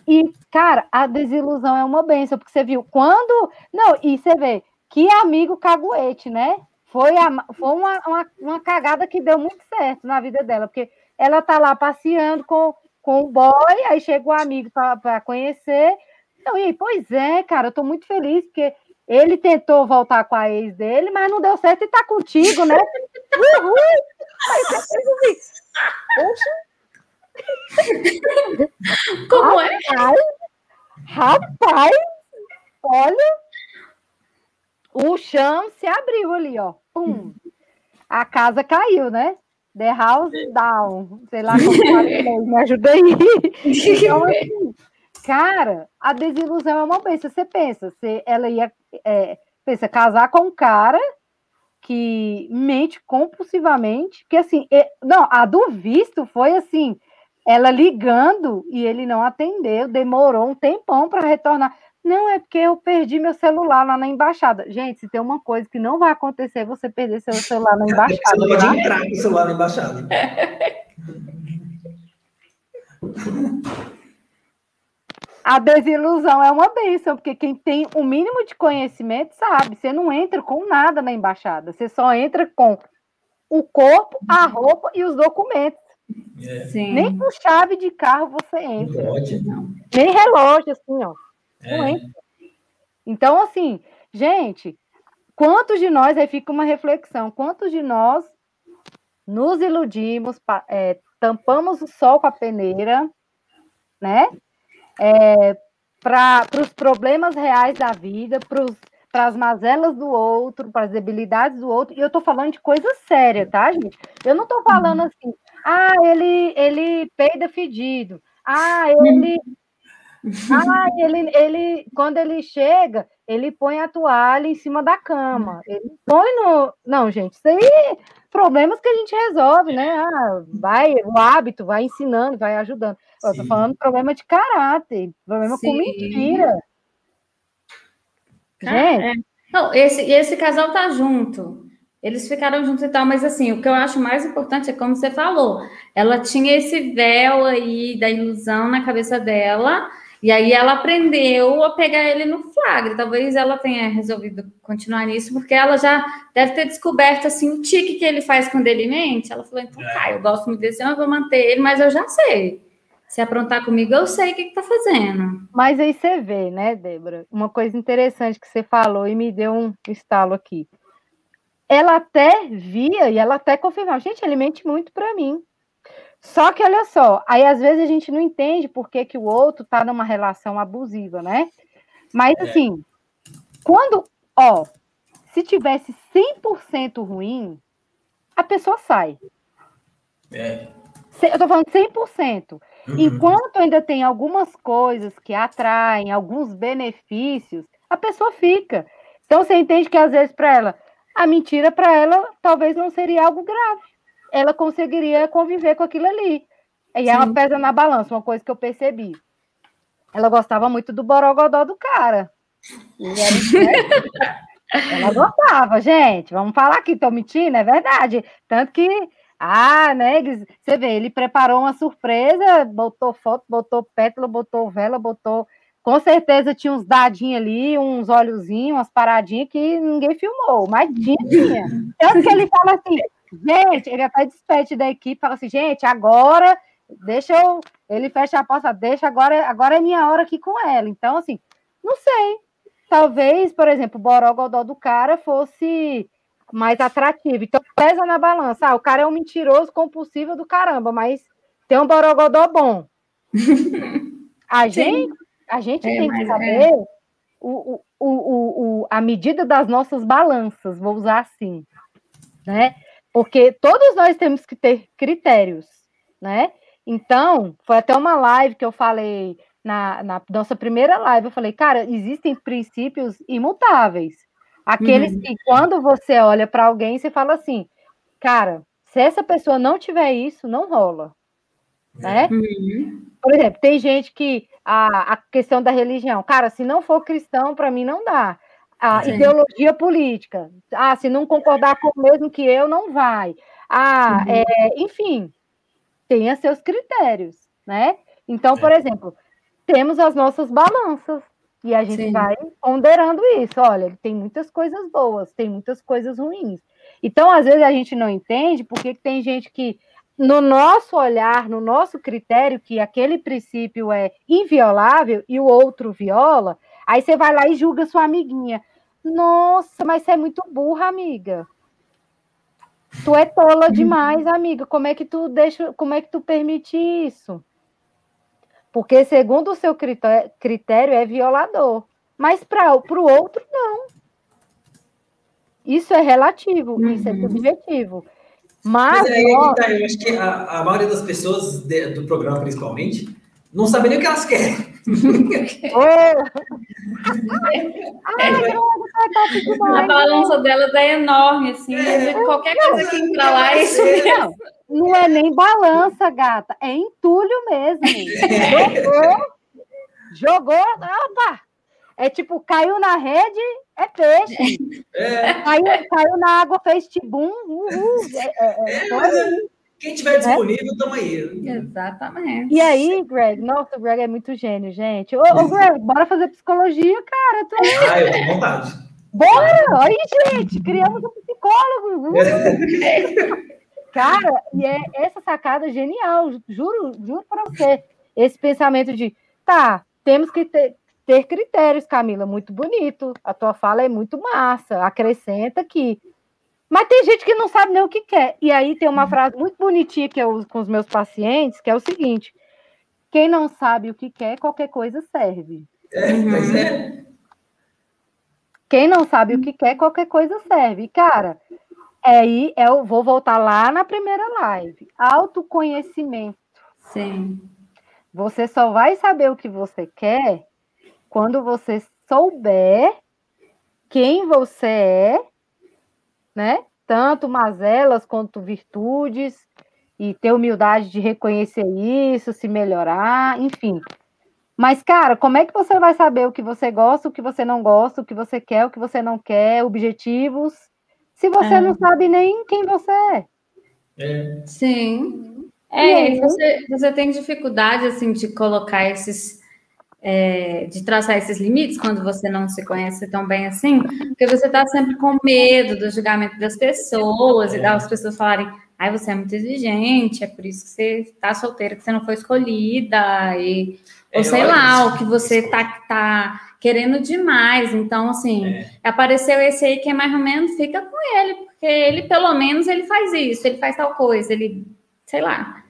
E, cara, a desilusão é uma benção, porque você viu quando. Não, e você vê, que amigo caguete, né? Foi, a, foi uma, uma, uma, cagada que deu muito certo na vida dela, porque ela tá lá passeando com, com o boy, aí chega um amigo para conhecer. Então, e pois é, cara, eu tô muito feliz, porque ele tentou voltar com a ex dele, mas não deu certo e tá contigo, né? Uhul! Aí você fez assim, Como é? rapaz, é? Rapaz, olha, o chão se abriu ali, ó. Pum. A casa caiu, né? The house down. Sei lá como fala me ajuda aí. Então, assim, cara, a desilusão é uma coisa. Você pensa, se ela ia é, pensa, casar com um cara que mente compulsivamente, que assim, é, não, a do visto foi assim, ela ligando e ele não atendeu, demorou um tempão para retornar. Não, é porque eu perdi meu celular lá na embaixada. Gente, se tem uma coisa que não vai acontecer, é você perder seu celular na embaixada. Você não pode tá? entrar com o celular na embaixada. A desilusão é uma bênção, porque quem tem o mínimo de conhecimento sabe, você não entra com nada na embaixada, você só entra com o corpo, a roupa e os documentos. É. Nem com chave de carro você entra. Não pode, não. Nem relógio, assim, ó. É. Então, assim, gente, quantos de nós, aí fica uma reflexão, quantos de nós nos iludimos, é, tampamos o sol com a peneira, né? É, para os problemas reais da vida, para as mazelas do outro, para as debilidades do outro, e eu estou falando de coisa séria, tá, gente? Eu não estou falando uhum. assim, ah, ele, ele peida fedido, ah, ele ah, ele, ele, quando ele chega, ele põe a toalha em cima da cama. Ele põe no. Não, gente, isso aí problemas que a gente resolve, né? Ah, vai, o hábito vai ensinando, vai ajudando. Eu tô falando problema de caráter, problema Sim. com mentira. Gente. É. Não, esse, esse casal tá junto. Eles ficaram juntos e tal, mas assim, o que eu acho mais importante é como você falou. Ela tinha esse véu aí da ilusão na cabeça dela e aí ela aprendeu a pegar ele no flagra. Talvez ela tenha resolvido continuar nisso, porque ela já deve ter descoberto assim o tique que ele faz quando ele mente. Ela falou: então tá, eu gosto muito desse, eu vou manter ele, mas eu já sei. Se aprontar comigo, eu sei o que, está fazendo. Mas aí você vê, né, Débora? Uma coisa interessante que você falou e me deu um estalo aqui. Ela até via e ela até confirmava, gente, ele mente muito para mim. Só que olha só, aí às vezes a gente não entende por que, que o outro tá numa relação abusiva, né? Mas é. assim, quando, ó, se tivesse 100% ruim, a pessoa sai. É. Eu tô falando 100%. Uhum. Enquanto ainda tem algumas coisas que atraem, alguns benefícios, a pessoa fica. Então você entende que às vezes para ela, a mentira para ela talvez não seria algo grave ela conseguiria conviver com aquilo ali. E ela pesa na balança, uma coisa que eu percebi. Ela gostava muito do borogodó do cara. ela gostava, gente. Vamos falar aqui, tô mentindo, é verdade. Tanto que, ah, né? Você vê, ele preparou uma surpresa, botou foto, botou pétala, botou vela, botou. Com certeza tinha uns dadinhos ali, uns olhozinhos, umas paradinhas que ninguém filmou, mas tinha. Tanto que ele fala assim: Gente, ele até despede da equipe, fala assim, gente, agora deixa eu. Ele fecha a porta, deixa agora, agora é minha hora aqui com ela. Então, assim, não sei. Talvez, por exemplo, o borogodó do cara fosse mais atrativo. Então, pesa na balança. Ah, o cara é um mentiroso compulsivo do caramba, mas tem um borogodó bom. A gente, a gente é, tem que saber é. o, o, o, o, a medida das nossas balanças, vou usar assim, né? Porque todos nós temos que ter critérios, né? Então, foi até uma live que eu falei na, na nossa primeira live, eu falei, cara, existem princípios imutáveis. Aqueles uhum. que quando você olha para alguém, você fala assim, cara, se essa pessoa não tiver isso, não rola. Né? Uhum. Por exemplo, tem gente que a, a questão da religião, cara, se não for cristão, para mim não dá. A Sim. ideologia política. Ah, se não concordar com o mesmo que eu, não vai. Ah, uhum. é, enfim, tenha seus critérios, né? Então, por é. exemplo, temos as nossas balanças e a gente Sim. vai ponderando isso. Olha, tem muitas coisas boas, tem muitas coisas ruins. Então, às vezes, a gente não entende porque tem gente que, no nosso olhar, no nosso critério, que aquele princípio é inviolável e o outro viola, aí você vai lá e julga sua amiguinha. Nossa, mas você é muito burra, amiga. Tu é tola demais, amiga. Como é que tu deixa, como é que tu permite isso? Porque segundo o seu critério é violador, mas para o outro não. Isso é relativo, uhum. isso é uhum. subjetivo. Mas, mas aí, ó... tá, eu acho que a, a maioria das pessoas de, do programa, principalmente, não sabe nem o que elas querem. A balança delas é enorme, assim. É. Qualquer coisa que entra lá é isso mesmo. Não é nem balança, gata, é entulho mesmo. Jogou, jogou, opa! É tipo, caiu na rede, é peixe. É. Caiu, caiu na água, fez tibum. Uhul. É, é, é, é quem tiver disponível, tamo aí. Exatamente. E aí, Greg? Nossa, o Greg é muito gênio, gente. Ô, ô Greg, bora fazer psicologia, cara. Tô... Ah, eu tenho vontade. Bora! Aí, gente, criamos um psicólogo. cara, e é essa sacada genial, juro, juro para você. Esse pensamento de, tá, temos que ter, ter critérios, Camila, muito bonito. A tua fala é muito massa. Acrescenta aqui. Mas tem gente que não sabe nem o que quer. E aí tem uma frase muito bonitinha que eu uso com os meus pacientes, que é o seguinte: quem não sabe o que quer, qualquer coisa serve. É, mas é. Quem não sabe o que quer, qualquer coisa serve. Cara, aí é, eu vou voltar lá na primeira live. Autoconhecimento. Sim. Você só vai saber o que você quer quando você souber quem você é né? Tanto mazelas quanto virtudes, e ter humildade de reconhecer isso, se melhorar, enfim. Mas, cara, como é que você vai saber o que você gosta, o que você não gosta, o que você quer, o que você não quer, objetivos, se você é. não sabe nem quem você é? é. Sim. É, você, você tem dificuldade, assim, de colocar esses é, de traçar esses limites quando você não se conhece tão bem assim, porque você está sempre com medo do julgamento das pessoas e das pessoas falarem, ai, você é muito exigente, é por isso que você está solteira, que você não foi escolhida, e, é, ou sei lá, o que você está tá querendo demais. Então, assim, é. apareceu esse aí que é mais ou menos, fica com ele, porque ele, pelo menos, ele faz isso, ele faz tal coisa, ele, sei lá,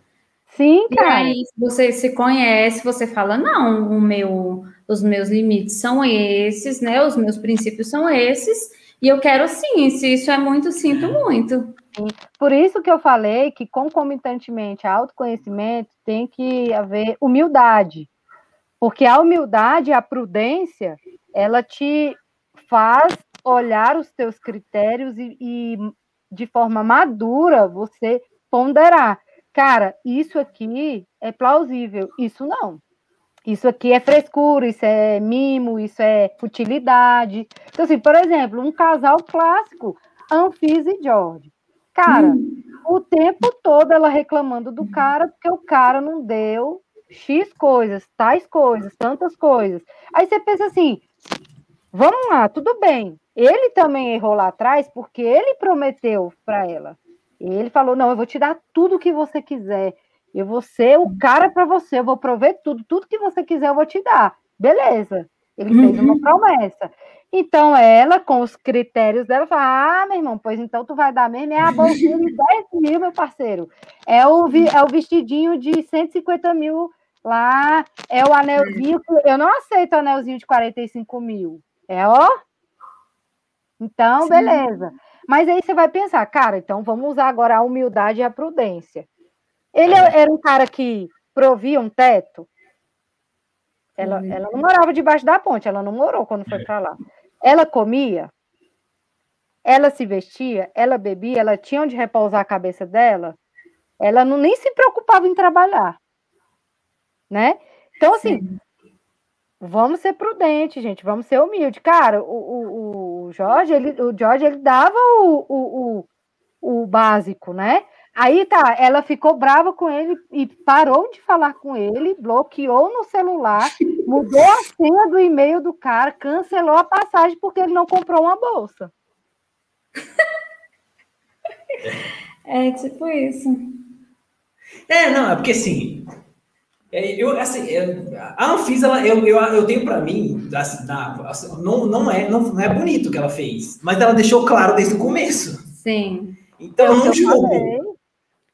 Sim, cara. E aí, você se conhece, você fala, não, o meu, os meus limites são esses, né? Os meus princípios são esses, e eu quero sim, se isso é muito, sinto muito. Por isso que eu falei que concomitantemente a autoconhecimento tem que haver humildade. Porque a humildade, a prudência, ela te faz olhar os teus critérios e, e de forma madura você ponderar cara, isso aqui é plausível, isso não. Isso aqui é frescura, isso é mimo, isso é futilidade. Então, assim, por exemplo, um casal clássico, Anfisa e George. Cara, hum. o tempo todo ela reclamando do cara porque o cara não deu X coisas, tais coisas, tantas coisas. Aí você pensa assim: vamos lá, tudo bem. Ele também errou lá atrás porque ele prometeu para ela. Ele falou: não, eu vou te dar tudo que você quiser. Eu vou ser o cara para você, eu vou prover tudo, tudo que você quiser eu vou te dar. Beleza. Ele fez uma uhum. promessa. Então, ela, com os critérios dela, fala: Ah, meu irmão, pois então tu vai dar mesmo. É a bolsinha de 10 mil, meu parceiro. É o, é o vestidinho de 150 mil lá. É o anelzinho. Eu não aceito anelzinho de 45 mil. É ó. Então, Sim. beleza. Mas aí você vai pensar, cara, então vamos usar agora a humildade e a prudência. Ele é. era um cara que provia um teto. Ela, ela não morava debaixo da ponte, ela não morou quando foi para lá. Ela comia, ela se vestia, ela bebia, ela tinha onde repousar a cabeça dela, ela não nem se preocupava em trabalhar, né? Então assim, Sim. Vamos ser prudentes, gente, vamos ser humildes. Cara, o, o, o Jorge, ele, o Jorge, ele dava o, o, o, o básico, né? Aí tá, ela ficou brava com ele e parou de falar com ele, bloqueou no celular, mudou a senha do e-mail do cara, cancelou a passagem porque ele não comprou uma bolsa. É tipo isso. É, não, é porque assim, eu, assim, a Anfisa, ela, eu, eu, eu tenho para mim, assim, não, não, é, não, não é bonito o que ela fez, mas ela deixou claro desde o começo. Sim. Então, eu não julgo.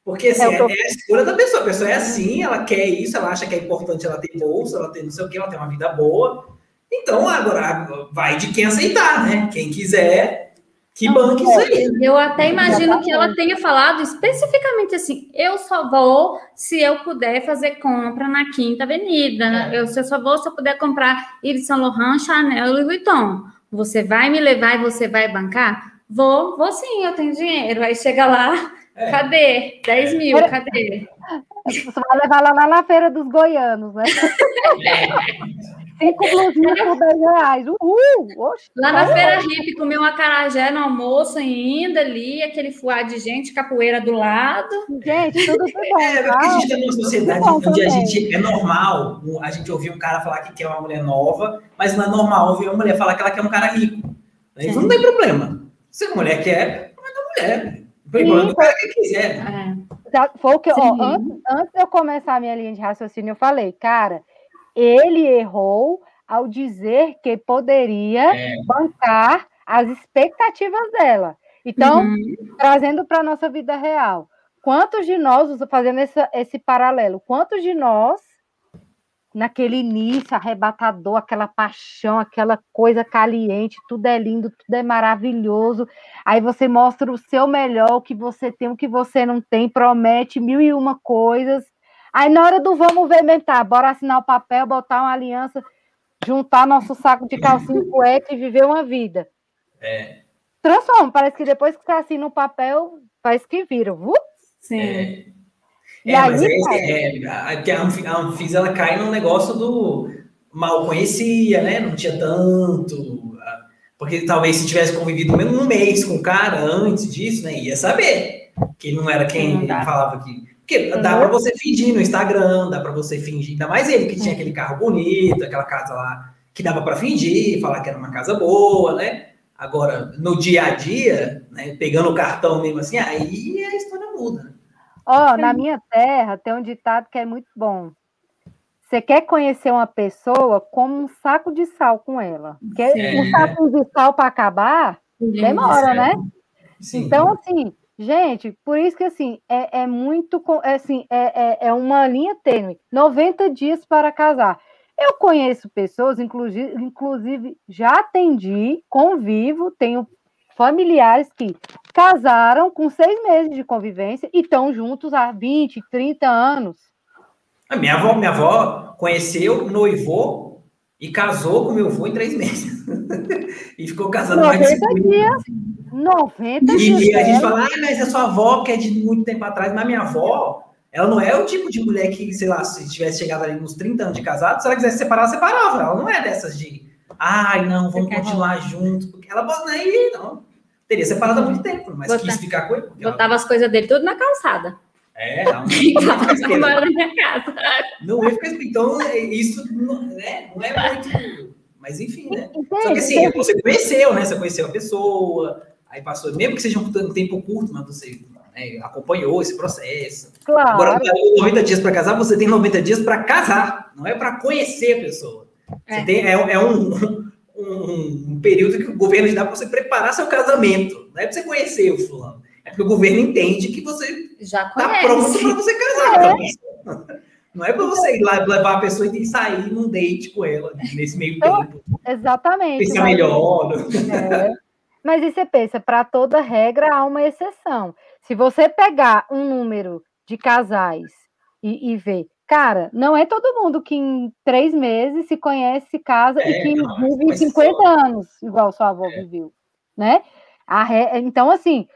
Porque assim, é, é, a escolha da pessoa. A pessoa é assim, ela quer isso, ela acha que é importante ela ter bolsa, ela ter não sei o que, ela tem uma vida boa. Então, agora vai de quem aceitar, né? Quem quiser, que banque isso aí. Eu até imagino que ela tenha falado especificamente assim: eu só vou se eu puder fazer compra na Quinta Avenida. É. Eu, se eu só vou se eu puder comprar Yves Saint Laurent, Chanel e Louis Vuitton. Você vai me levar e você vai bancar? Vou, vou sim, eu tenho dinheiro. Aí chega lá, é. cadê? 10 mil, cadê? Você vai levar lá na feira dos goianos, né? Cinco blusinhas por 10 reais. Uhul! Oxe, Lá na Feira Hip, comer uma carajé no almoço ainda ali, aquele fuá de gente, capoeira do lado. Gente, tudo bom. É, porque a gente tem uma sociedade onde a gente é normal a gente ouvir um cara falar que quer uma mulher nova, mas não é normal ouvir uma mulher falar que ela quer um cara rico. Isso não tem problema. Se a mulher quer, vai da mulher. Foi igual cara que quiser. É. Foi o que, ó, antes, antes de eu começar a minha linha de raciocínio, eu falei, cara, ele errou ao dizer que poderia é. bancar as expectativas dela. Então, uhum. trazendo para a nossa vida real, quantos de nós, fazendo esse, esse paralelo, quantos de nós, naquele início arrebatador, aquela paixão, aquela coisa caliente, tudo é lindo, tudo é maravilhoso, aí você mostra o seu melhor, o que você tem, o que você não tem, promete mil e uma coisas, Aí na hora do vamos ver mesmo, tá, bora assinar o papel, botar uma aliança, juntar nosso saco de calcinha cueca e viver uma vida. É. Transforma, parece que depois que você assina o papel, parece que vira. Uh? Sim. É. E é, aí, mas é, é, a, a Anfisa ela cai no negócio do mal conhecia, né? Não tinha tanto. Porque talvez se tivesse convivido mesmo um mês com o cara antes disso, né? Ia saber que ele não era quem ele falava que. Porque dá para você fingir no Instagram, dá para você fingir, ainda mais ele que tinha aquele carro bonito, aquela casa lá que dava para fingir, falar que era uma casa boa, né? Agora, no dia a dia, né, pegando o cartão mesmo assim, aí a história muda. Ó, oh, na minha terra tem um ditado que é muito bom. Você quer conhecer uma pessoa como um saco de sal com ela. Porque é. um saco de sal para acabar demora, né? Sim. Então, assim, Gente, por isso que assim é, é muito é, assim, é, é, é uma linha tênue. 90 dias para casar. Eu conheço pessoas, inclusive, inclusive já atendi, convivo, tenho familiares que casaram com seis meses de convivência e estão juntos há 20, 30 anos. A minha avó, minha avó conheceu, noivou e casou com meu avô em três meses. e ficou casado mais de 90 dias. 90 E, e a gente fala, ah, mas a sua avó, que é de muito tempo atrás, mas minha avó, ela não é o tipo de mulher que, sei lá, se tivesse chegado ali nos 30 anos de casado, se ela quisesse separar, separava. Ela não é dessas de, ai, não, vamos continuar juntos, porque ela pode nem, não. Teria separado há muito tempo, mas Botar, quis ficar com ele. Botava ela... as coisas dele tudo na calçada. É, ela não, não, na minha casa. Não ia ficar Então, isso não, né, não é muito. Mas enfim, né? Só que assim, você conheceu, né? Você conheceu a pessoa, Aí passou, mesmo que seja um tempo curto, mas você né, acompanhou esse processo. Claro. Agora, 90 dias para casar, você tem 90 dias para casar, não é para conhecer a pessoa. É, tem, é, é um, um, um, período que o governo te dá para você preparar seu casamento, não é para você conhecer o fulano. É porque o governo entende que você está pronto para você casar. É. Não é para você ir lá levar a pessoa e sair num date com ela nesse meio tempo. Exatamente. Pensar melhor. É. Mas e você pensa, para toda regra há uma exceção. Se você pegar um número de casais e, e ver, cara, não é todo mundo que em três meses se conhece, se casa é, e que não, vive 50 só. anos, igual sua avó é. viveu, né? Re... Então, assim...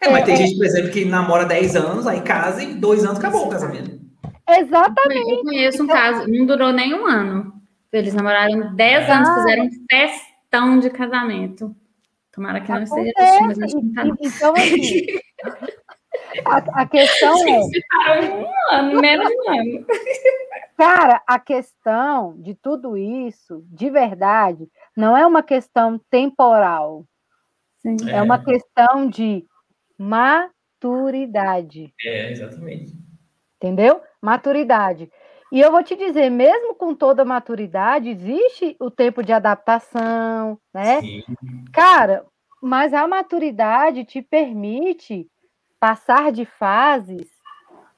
É, mas tem é, é gente, por exemplo, que namora 10 anos, aí casa e dois anos acabou o casamento. Exatamente. Eu conheço um então, caso, não durou nem um ano. Eles namoraram 10 anos, fizeram um festão de casamento. Tomara que não esteja assistindo, mas acho que não tá. Então, assim, a, a questão é. Separaram um ano, menos de um ano. Cara, a questão de tudo isso, de verdade, não é uma questão temporal. Sim. É, é uma questão de maturidade. É, exatamente. Entendeu? Maturidade. E eu vou te dizer, mesmo com toda maturidade, existe o tempo de adaptação, né? Sim. Cara, mas a maturidade te permite passar de fases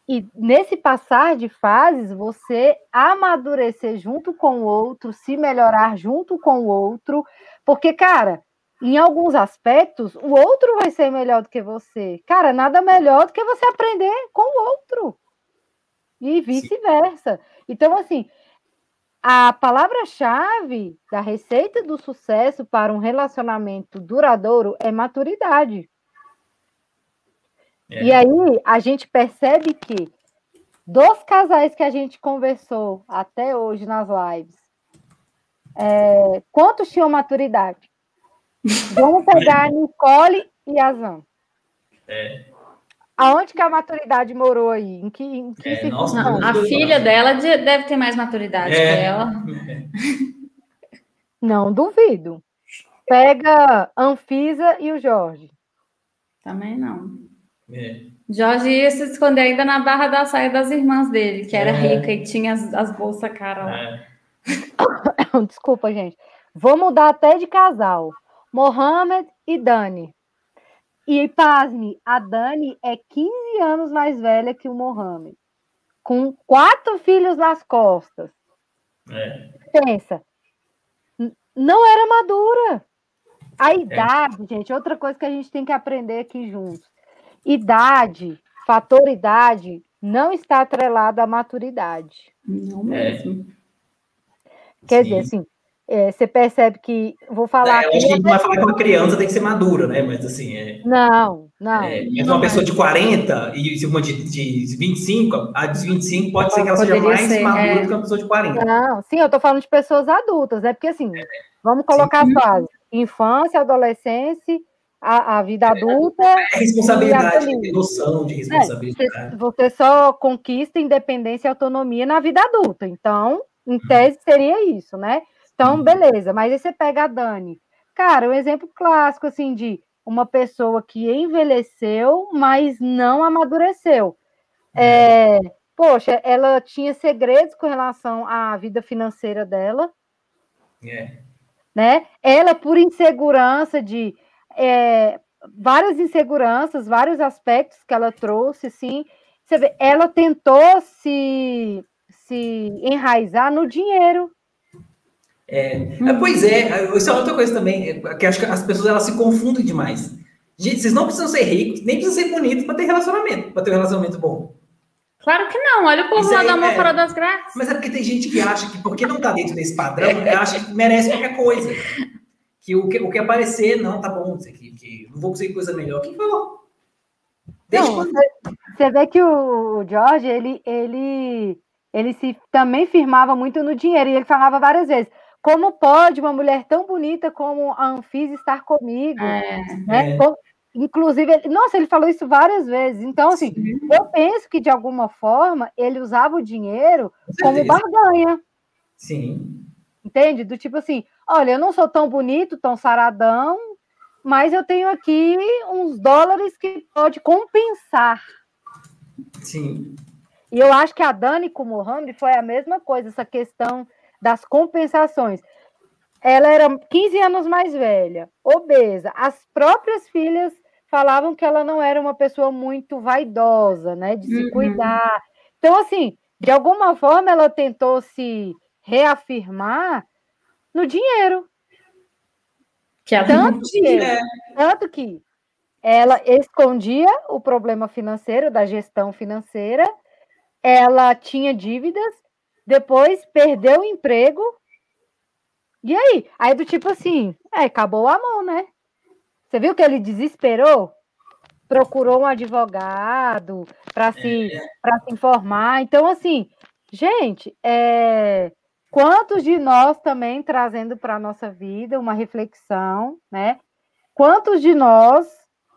e nesse passar de fases você amadurecer junto com o outro, se melhorar junto com o outro, porque cara, em alguns aspectos o outro vai ser melhor do que você. Cara, nada melhor do que você aprender com o outro. E vice-versa. Então assim, a palavra-chave da receita do sucesso para um relacionamento duradouro é maturidade. É. E aí a gente percebe que dos casais que a gente conversou até hoje nas lives, é, quantos tinham maturidade? Vamos pegar a Nicole e a Zan. É. Aonde que a maturidade morou aí? Em que, em que É, nossa, Não, a filha dela de- deve ter mais maturidade É. que ela. Não duvido. Pega Anfisa e o Jorge. Também não. É. Jorge ia se esconder ainda na barra da saia das irmãs dele, que era É. rica e tinha as, as bolsas caras lá. É. Desculpa, gente. Vou mudar até de casal. Mohamed e Dani. E pasme, a Dani é 15 anos mais velha que o Mohamed. Com quatro filhos nas costas. É. Pensa. Não era madura. A idade, gente, outra coisa que a gente tem que aprender aqui juntos. Idade, fator idade, não está atrelado à maturidade. Não É. mesmo. Quer Sim. dizer, assim, é, você percebe que. Vou falar É, eu acho que a gente não vai falar que uma criança tem que ser madura, né? Mas assim, é. Não, não. É, mas uma pessoa de 40 e uma de, de 25, a de 25 pode ser que ela seja mais ser, madura é. do que uma pessoa de 40. Não, sim, eu tô falando de pessoas adultas, né? Porque assim, vamos colocar Sim. as fases: infância, adolescência, a, a vida adulta. É responsabilidade, ter noção de Você, responsabilidade. você só conquista independência e autonomia na vida adulta. Então, em tese, seria isso, né? Então, beleza, mas aí você pega a Dani. Cara, um exemplo clássico, assim, de uma pessoa que envelheceu, mas não amadureceu. É, poxa, ela tinha segredos com relação à vida financeira dela, É. né? Ela, por insegurança de é, várias inseguranças, vários aspectos que ela trouxe, assim, você vê, ela tentou se, se enraizar no dinheiro. É, pois é, isso é outra coisa também, é, que acho que as pessoas elas se confundem demais. Gente, vocês não precisam ser ricos, nem precisam ser bonitos para ter relacionamento, para ter um relacionamento bom. Claro que não. Olha o povo lá aí do amor é- fora das graças. Mas é porque tem gente que acha que porque não tá dentro desse padrão, acha que merece qualquer coisa. Que o que, o que aparecer, não, tá bom, isso aqui, que não vou conseguir coisa melhor. Quem falou? Desde Não, quando? você, vê que o George, ele, ele, ele se também firmava muito no dinheiro, e ele falava várias vezes, como pode uma mulher tão bonita como a Anfisa estar comigo? É. né? É. Como- Inclusive, ele- nossa, ele falou isso várias vezes. Então, assim, eu penso que de alguma forma ele usava o dinheiro Com como barganha, Sim. entende? Do tipo assim, olha, eu não sou tão bonito, tão saradão, mas eu tenho aqui uns dólares que pode compensar. Sim. E eu acho que a Dani com o Mohamed foi a mesma coisa, essa questão das compensações. Ela era 15 anos mais velha, obesa. As próprias filhas falavam que ela não era uma pessoa muito vaidosa, né? De se Uhum. cuidar. Então, assim, de alguma forma ela tentou se reafirmar no dinheiro. Que ela Tanto que, É. tanto que ela escondia o problema financeiro, da gestão financeira, ela tinha dívidas, depois perdeu o emprego. E aí? Aí do tipo assim, é, acabou o amor, né? Você viu que ele desesperou? Procurou um advogado para se, pra se informar. Então, assim, gente, é, quantos de nós também trazendo para a nossa vida uma reflexão, né? Quantos de nós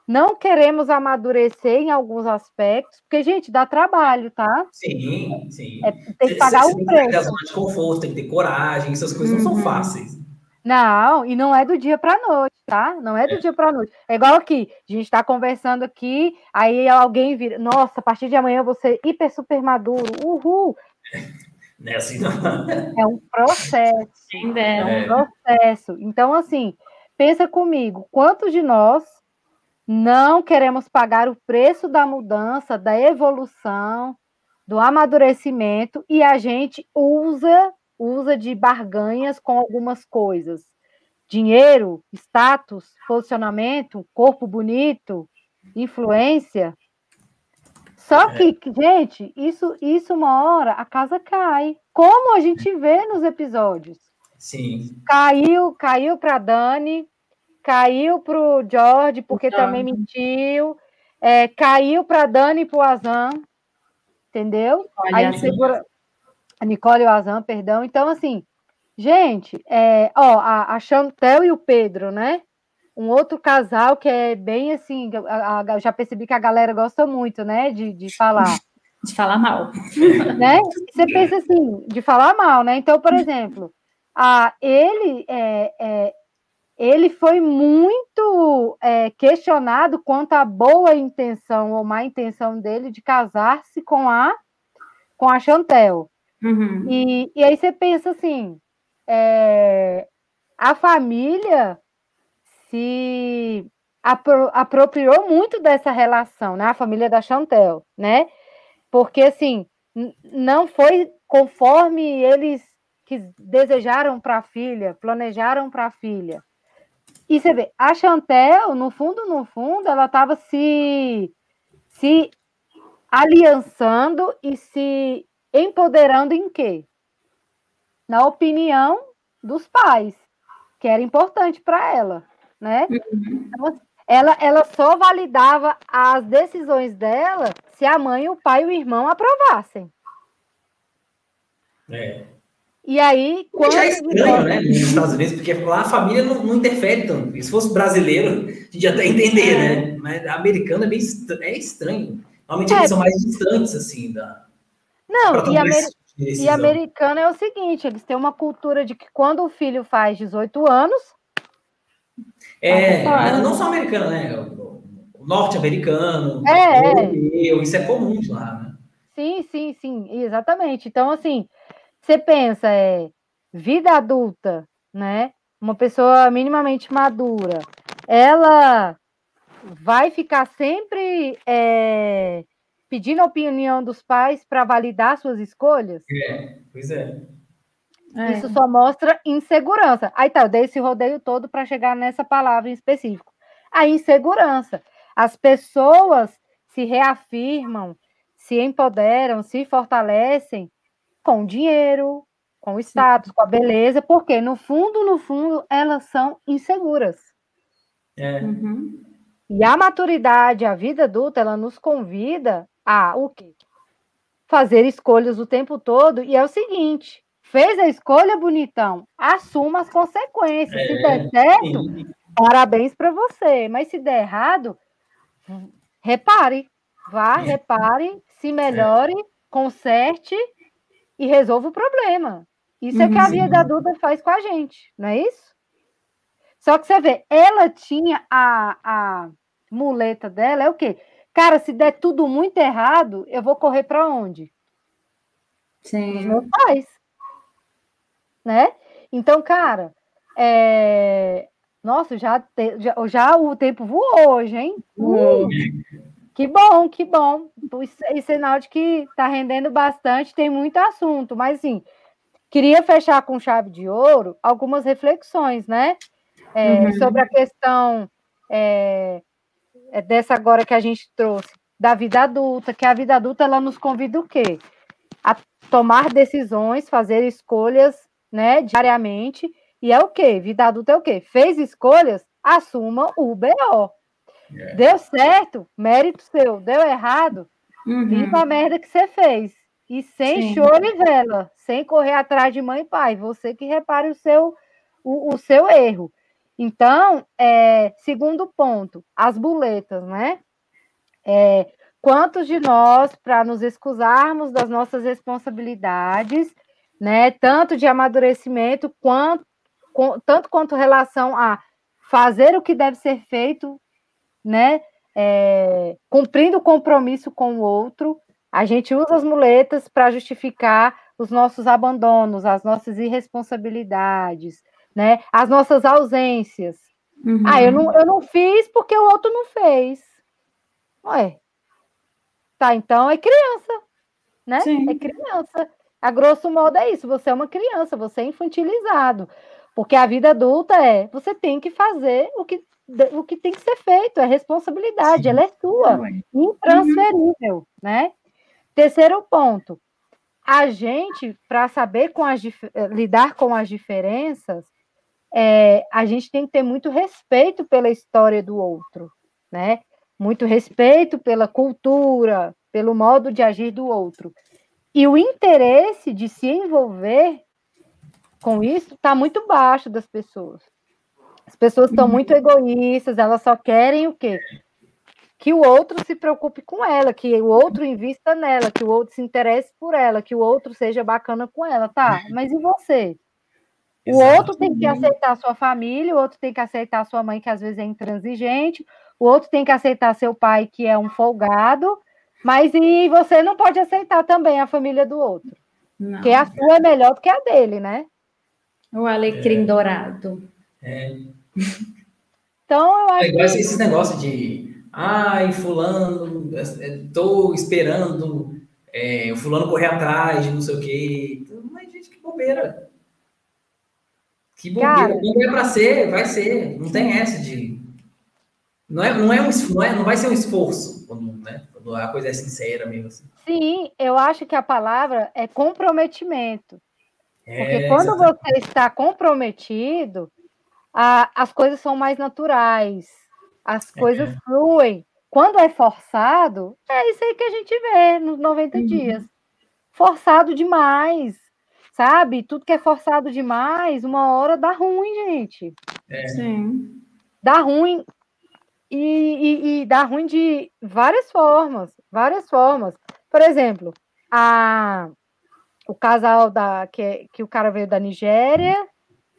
não queremos amadurecer em alguns aspectos, porque, gente, dá trabalho, tá? Sim, sim. É, tem que pagar o preço. Tem que ter de conforto, tem que ter coragem, essas coisas uhum. não são uhum. fáceis. Não, e não é do dia para noite, tá? Não é do é. dia para noite. É igual aqui, a gente está conversando aqui, aí alguém vira, nossa, a partir de amanhã eu vou ser hiper super maduro, uhul. Não é assim, não. É um processo. É um é. processo. Então, assim, pensa comigo, quantos de nós não queremos pagar o preço da mudança, da evolução, do amadurecimento, e a gente usa usa de barganhas com algumas coisas. Dinheiro, status, posicionamento, corpo bonito, influência. Só é. que, gente, isso, isso uma hora a casa cai. Como a gente vê nos episódios. Sim. Caiu, caiu para Dani, caiu para o George, porque então... também mentiu. É, caiu para Dani e para o Azam, entendeu? Olha, Aí segura, a Nicole e o Azam, perdão. Então, assim, gente, é, ó, a, a Chantel e o Pedro, né? Um outro casal que é bem assim, a, a, já percebi que a galera gosta muito, né? De, de falar. De falar mal. Né? Você pensa assim, de falar mal, né? Então, por exemplo, a, ele é, é ele foi muito é, questionado quanto à boa intenção ou má intenção dele de casar-se com a com a Chantel. Uhum. E, e aí você pensa assim: é, a família se apro apropriou muito dessa relação, né? A família da Chantel, né? Porque assim não foi conforme eles que desejaram para a filha, planejaram para a filha. E você vê, a Chantel, no fundo, no fundo, ela estava se, se aliançando e se empoderando em quê? Na opinião dos pais, que era importante para ela, né? Uhum. Então, ela, ela só validava as decisões dela se a mãe, o pai e o irmão aprovassem. É. E aí, quando. Já é estranho, né? Nos Estados Unidos, porque lá a família não, não interfere tanto. se fosse brasileiro, a gente até entender, é. né? Mas americano é bem é estranho. Normalmente é. eles são mais distantes, assim, da, não, e, amer... e americano é o seguinte: eles têm uma cultura de que quando o filho faz 18 anos. É, não só americano, né? O norte-americano, é, europeu, isso é comum lá, né? Sim, sim, sim, exatamente. Então, assim, você pensa, é vida adulta, né? Uma pessoa minimamente madura, ela vai ficar sempre é, pedindo a opinião dos pais para validar suas escolhas? É, pois é. é. Isso só mostra insegurança. Aí tá, eu dei esse rodeio todo para chegar nessa palavra em específico. A insegurança. As pessoas se reafirmam, se empoderam, se fortalecem com dinheiro, com o status, com a beleza, porque no fundo, no fundo, elas são inseguras. É. Uhum. E a maturidade, a vida adulta, ela nos convida a o quê? Fazer escolhas o tempo todo. E é o seguinte: fez a escolha, bonitão, assuma as consequências. É, se der certo, sim. parabéns para você. Mas se der errado, repare. Vá, é. repare, se melhore, conserte e resolva o problema. Isso é que a vida adulta faz com a gente, não é isso? Só que você vê, ela tinha a, a muleta dela, é o quê? Cara, se der tudo muito errado, eu vou correr para onde? Sim. Os meus pais. Né? Então, cara, é... nossa, já, te... já, já o tempo voou hoje, hein? Uh, que bom, que bom. É sinal de que está rendendo bastante, tem muito assunto, mas assim, queria fechar com chave de ouro algumas reflexões, né? É, uhum. Sobre a questão é, é dessa agora que a gente trouxe, da vida adulta, que a vida adulta ela nos convida o quê? A tomar decisões, fazer escolhas, né, diariamente. E é o quê? Vida adulta é o quê? Fez escolhas, assuma o BO. É. Deu certo, mérito seu. Deu errado, uhum. limpa a merda que você fez. e sem Sim. choro e vela, sem correr atrás de mãe e pai. Você que repare o seu, o, o seu erro. Então, é, segundo ponto, as buletas, né? É, quantos de nós, para nos excusarmos das nossas responsabilidades, né, tanto de amadurecimento, quanto, com, tanto quanto relação a fazer o que deve ser feito, né, é, cumprindo o compromisso com o outro, a gente usa as muletas para justificar os nossos abandonos, as nossas irresponsabilidades, né? As nossas ausências. Uhum. Ah, eu não, eu não fiz porque o outro não fez. Ué. Tá, então é criança, né? Sim. É criança. A grosso modo é isso, você é uma criança, você é infantilizado. Porque a vida adulta é, você tem que fazer o que, o que tem que ser feito, é responsabilidade, Sim. ela é sua, intransferível, uhum. né? Terceiro ponto, a gente, para saber com as, lidar com as diferenças, é, a gente tem que ter muito respeito pela história do outro, né? Muito respeito pela cultura, pelo modo de agir do outro. E o interesse de se envolver com isso está muito baixo das pessoas. As pessoas estão muito egoístas, elas só querem o quê? que o outro se preocupe com ela, que o outro invista nela, que o outro se interesse por ela, que o outro seja bacana com ela, tá? Mas e você? O outro tem que aceitar a sua família, o outro tem que aceitar a sua mãe, que às vezes é intransigente, o outro tem que aceitar seu pai, que é um folgado, mas e você não pode aceitar também a família do outro. Não. Porque a sua é melhor do que a dele, né? O alecrim é. dourado. É. Então, eu acho é igual que... esse negócio de Ai, fulano, estou esperando é, o fulano correr atrás não sei o quê. Mas, gente, que bobeira. Que bobeira. Cara, Quando é para ser, vai ser. Não tem essa de. Não, é, não, é um, não, é, não vai ser um esforço quando, né, quando a coisa é sincera mesmo. Assim. Sim, eu acho que a palavra é comprometimento. É, Porque quando exatamente. você está comprometido, a, as coisas são mais naturais as coisas é. fluem. Quando é forçado, é isso aí que a gente vê nos 90 uhum. dias. Forçado demais, sabe? Tudo que é forçado demais, uma hora dá ruim, gente. É. Sim. Dá ruim. E, e, e, dá ruim de várias formas, várias formas. Por exemplo, a, o casal da que, que o cara veio da Nigéria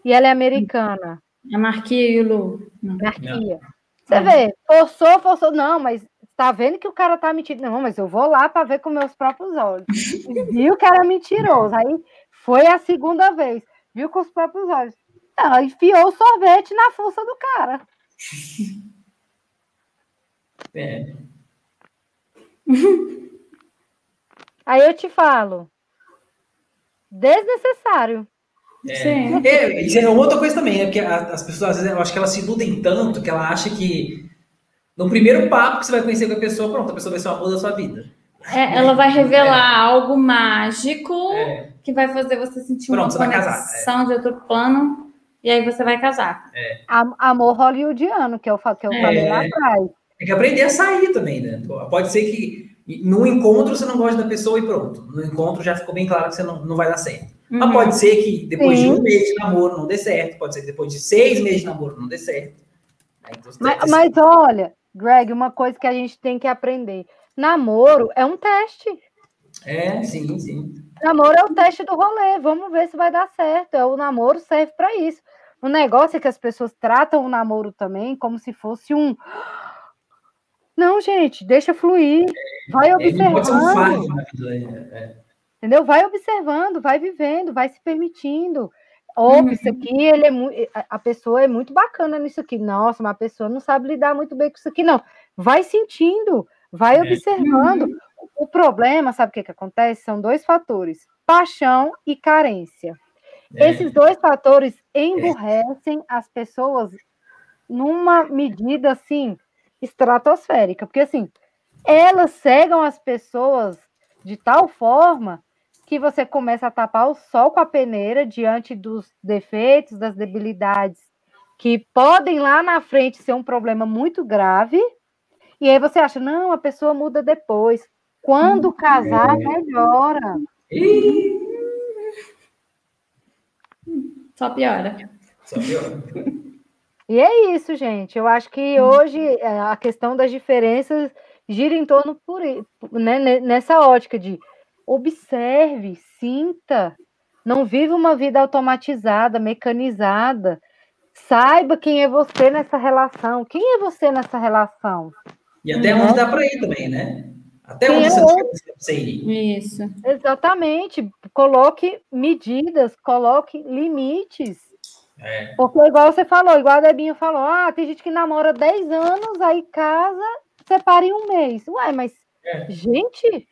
e ela é americana. A Marquia e o Lu. Marquia. Você vê, forçou, forçou. Não, mas tá vendo que o cara tá mentindo. Não, mas eu vou lá para ver com meus próprios olhos. Viu que era mentiroso. Aí foi a segunda vez. Viu com os próprios olhos. Não, enfiou o sorvete na força do cara. É. Aí eu te falo. Desnecessário. É, é, isso é outra coisa também, né? Porque as pessoas, às vezes, eu acho que elas se iludem tanto que ela acha que no primeiro papo que você vai conhecer com a pessoa, pronto, a pessoa vai ser uma boa da sua vida. É, ela vai revelar é. algo mágico é. que vai fazer você sentir pronto, uma conexão de outro plano e aí você vai casar. É. Amor hollywoodiano, que eu, que eu falei lá atrás. Tem que aprender a sair também, né? Pode ser que no encontro você não gosta da pessoa e pronto. No encontro já ficou bem claro que você não, não vai dar certo. Uhum. Mas pode ser que depois Sim. de um mês de namoro não dê certo, pode ser que depois de seis meses de namoro não dê certo. Então, mas, mas olha, Greg, uma coisa que a gente tem que aprender: namoro é um teste. É, sim, sim. Namoro é o teste do rolê. Vamos ver se vai dar certo. É, o namoro serve para isso. O negócio é que as pessoas tratam o namoro também como se fosse um. Não, gente, deixa fluir. Vai observando. É, pode ser um fardo vida. É. Entendeu? Vai observando, vai vivendo, vai se permitindo. Ou uhum. isso aqui, ele é muito, a pessoa é muito bacana nisso aqui. Nossa, uma pessoa não sabe lidar muito bem com isso aqui, não. Vai sentindo, vai é. observando. Uhum. O problema, sabe o que, que acontece? São dois fatores: paixão e carência. É. Esses dois fatores emburrecem as pessoas numa medida assim estratosférica, porque assim elas cegam as pessoas de tal forma que você começa a tapar o sol com a peneira diante dos defeitos, das debilidades que podem lá na frente ser um problema muito grave. E aí você acha, não, a pessoa muda depois. Quando casar, é. melhora. Só piora. Só piora. E é isso, gente. Eu acho que hoje é, a questão das diferenças gira em torno por né, nessa ótica de observe, sinta, não viva uma vida automatizada, mecanizada. Saiba quem é você nessa relação. Quem é você nessa relação? E até onde dá para ir também, né? Até onde é você ir. Isso. Exatamente. Coloque medidas, coloque limites. É. Porque, igual você falou, igual a Debinha falou, ah, tem gente que namora 10 anos, aí casa, separa em um mês. Ué, mas, é. gente,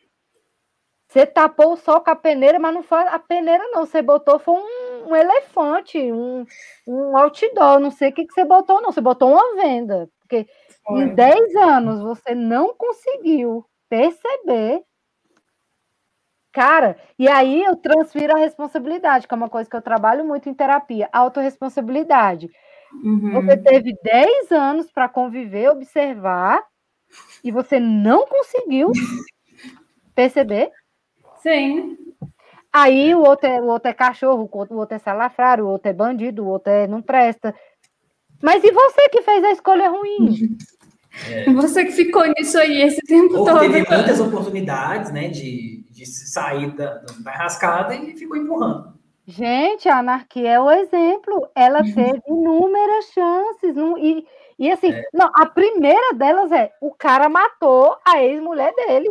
você tapou o sol com a peneira, mas não foi a peneira, não. Você botou foi um, um elefante, um, um outdoor. Não sei o que, que você botou, não. Você botou uma venda. Porque foi. em 10 anos você não conseguiu perceber. Cara, e aí eu transfiro a responsabilidade, que é uma coisa que eu trabalho muito em terapia, autorresponsabilidade. Uhum. Você teve 10 anos para conviver, observar, e você não conseguiu perceber Sim. Aí o outro, é, o outro é cachorro, o outro é salafrário, o outro é bandido, o outro é não presta. Mas e você que fez a escolha ruim? É. Você que ficou nisso aí esse tempo Ou todo. Teve muitas oportunidades, né, de, de sair da, da rascada e ficou empurrando. Gente, a anarquia é o exemplo. Ela uhum. teve inúmeras chances. Não, e, e assim, é. não, a primeira delas é o cara matou a ex-mulher dele.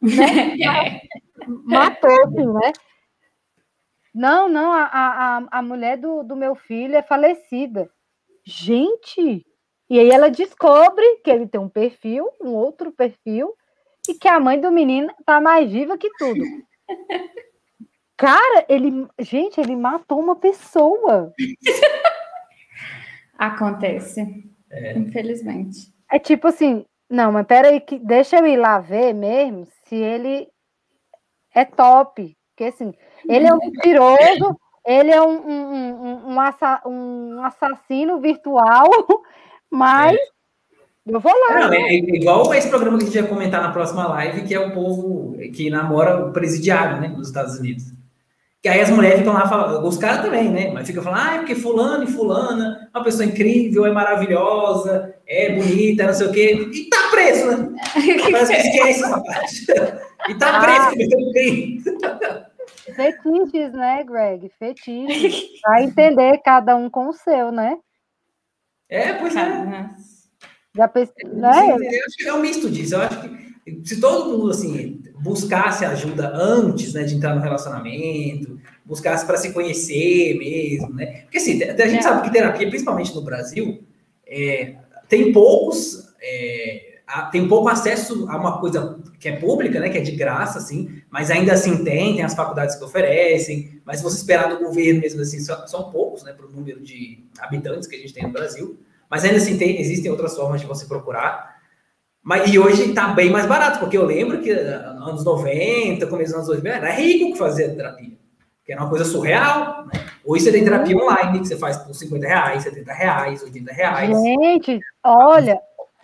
Né? Matou, assim, né? Não, não, a, a, a mulher do, do meu filho é falecida. Gente! E aí ela descobre que ele tem um perfil, um outro perfil, e que a mãe do menino tá mais viva que tudo. Cara, ele. Gente, ele matou uma pessoa. Acontece. É. Infelizmente. É tipo assim, não, mas peraí, que deixa eu ir lá ver mesmo se ele é top. Porque assim, ele é um mentiroso, ele é um, um, um, um assassino virtual, mas é. eu vou lá. Não, é, é, igual esse programa que a gente vai comentar na próxima live, que é o povo que namora o presidiário, né, nos Estados Unidos. Que aí as mulheres ficam lá falando, os caras também, né? Mas ficam falando, ah, é porque fulano e fulana, uma pessoa incrível, é maravilhosa, é bonita, não sei o quê. E tá preso, né? Parece que esquece essa parte. E tá preso ah. também. Fetiches, né, Greg? Fetiches. Pra entender cada um com o seu, né? É, pois é. Já pensei, né? Eu acho que é um misto disso. Eu acho que se todo mundo assim buscasse ajuda antes né, de entrar no relacionamento, buscasse para se conhecer mesmo, né? Porque assim, a gente é. sabe que terapia, principalmente no Brasil, é, tem poucos. É, tem pouco acesso a uma coisa que é pública, né, que é de graça, assim, mas ainda assim tem, tem as faculdades que oferecem, mas se você esperar do governo mesmo assim, são, são poucos, né, para o número de habitantes que a gente tem no Brasil, mas ainda assim tem, existem outras formas de você procurar, mas, e hoje está bem mais barato, porque eu lembro que nos anos 90, começo dos anos 2000, era rico que fazia terapia, que era uma coisa surreal, né? Hoje você tem terapia online, que você faz por 50 reais, 70 reais, 80 reais. Gente, olha,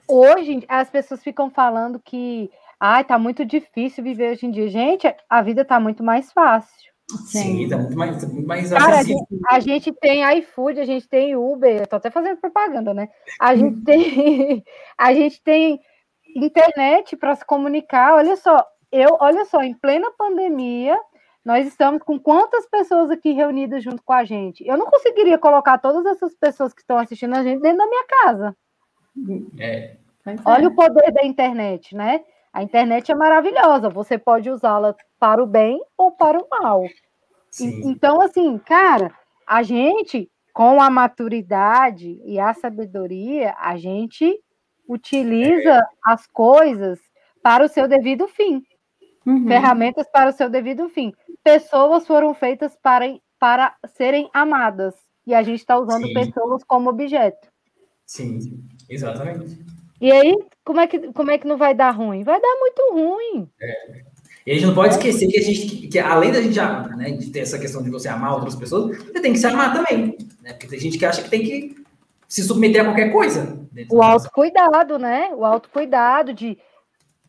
hoje as pessoas ficam falando que ai, tá muito difícil viver hoje em dia. Gente, a vida tá muito mais fácil. Sim, Sim tá muito mais, muito mais Cara, a gente, a gente, tem iFood, a gente tem Uber, tô até fazendo propaganda, né? A gente tem, a gente tem internet para se comunicar. Olha só, eu, olha só, em plena pandemia, nós estamos com quantas pessoas aqui reunidas junto com a gente? Eu não conseguiria colocar todas essas pessoas que estão assistindo a gente dentro da minha casa. É. Olha o poder da internet, né? A internet é maravilhosa, você pode usá-la para o bem ou para o mal. E, então, assim, cara, a gente, com a maturidade e a sabedoria, a gente utiliza é. as coisas para o seu devido fim. Uhum. Ferramentas para o seu devido fim. Pessoas foram feitas para, para serem amadas. E a gente está usando Sim. pessoas como objeto. Sim, exatamente. E aí, como é, que, como é que não vai dar ruim? Vai dar muito ruim. É. E a gente não pode esquecer que a gente, que, que além da gente amar, né, de ter essa questão de você amar outras pessoas, você tem que se amar também. Né? Porque tem gente que acha que tem que se submeter a qualquer coisa. O autocuidado, né? O autocuidado de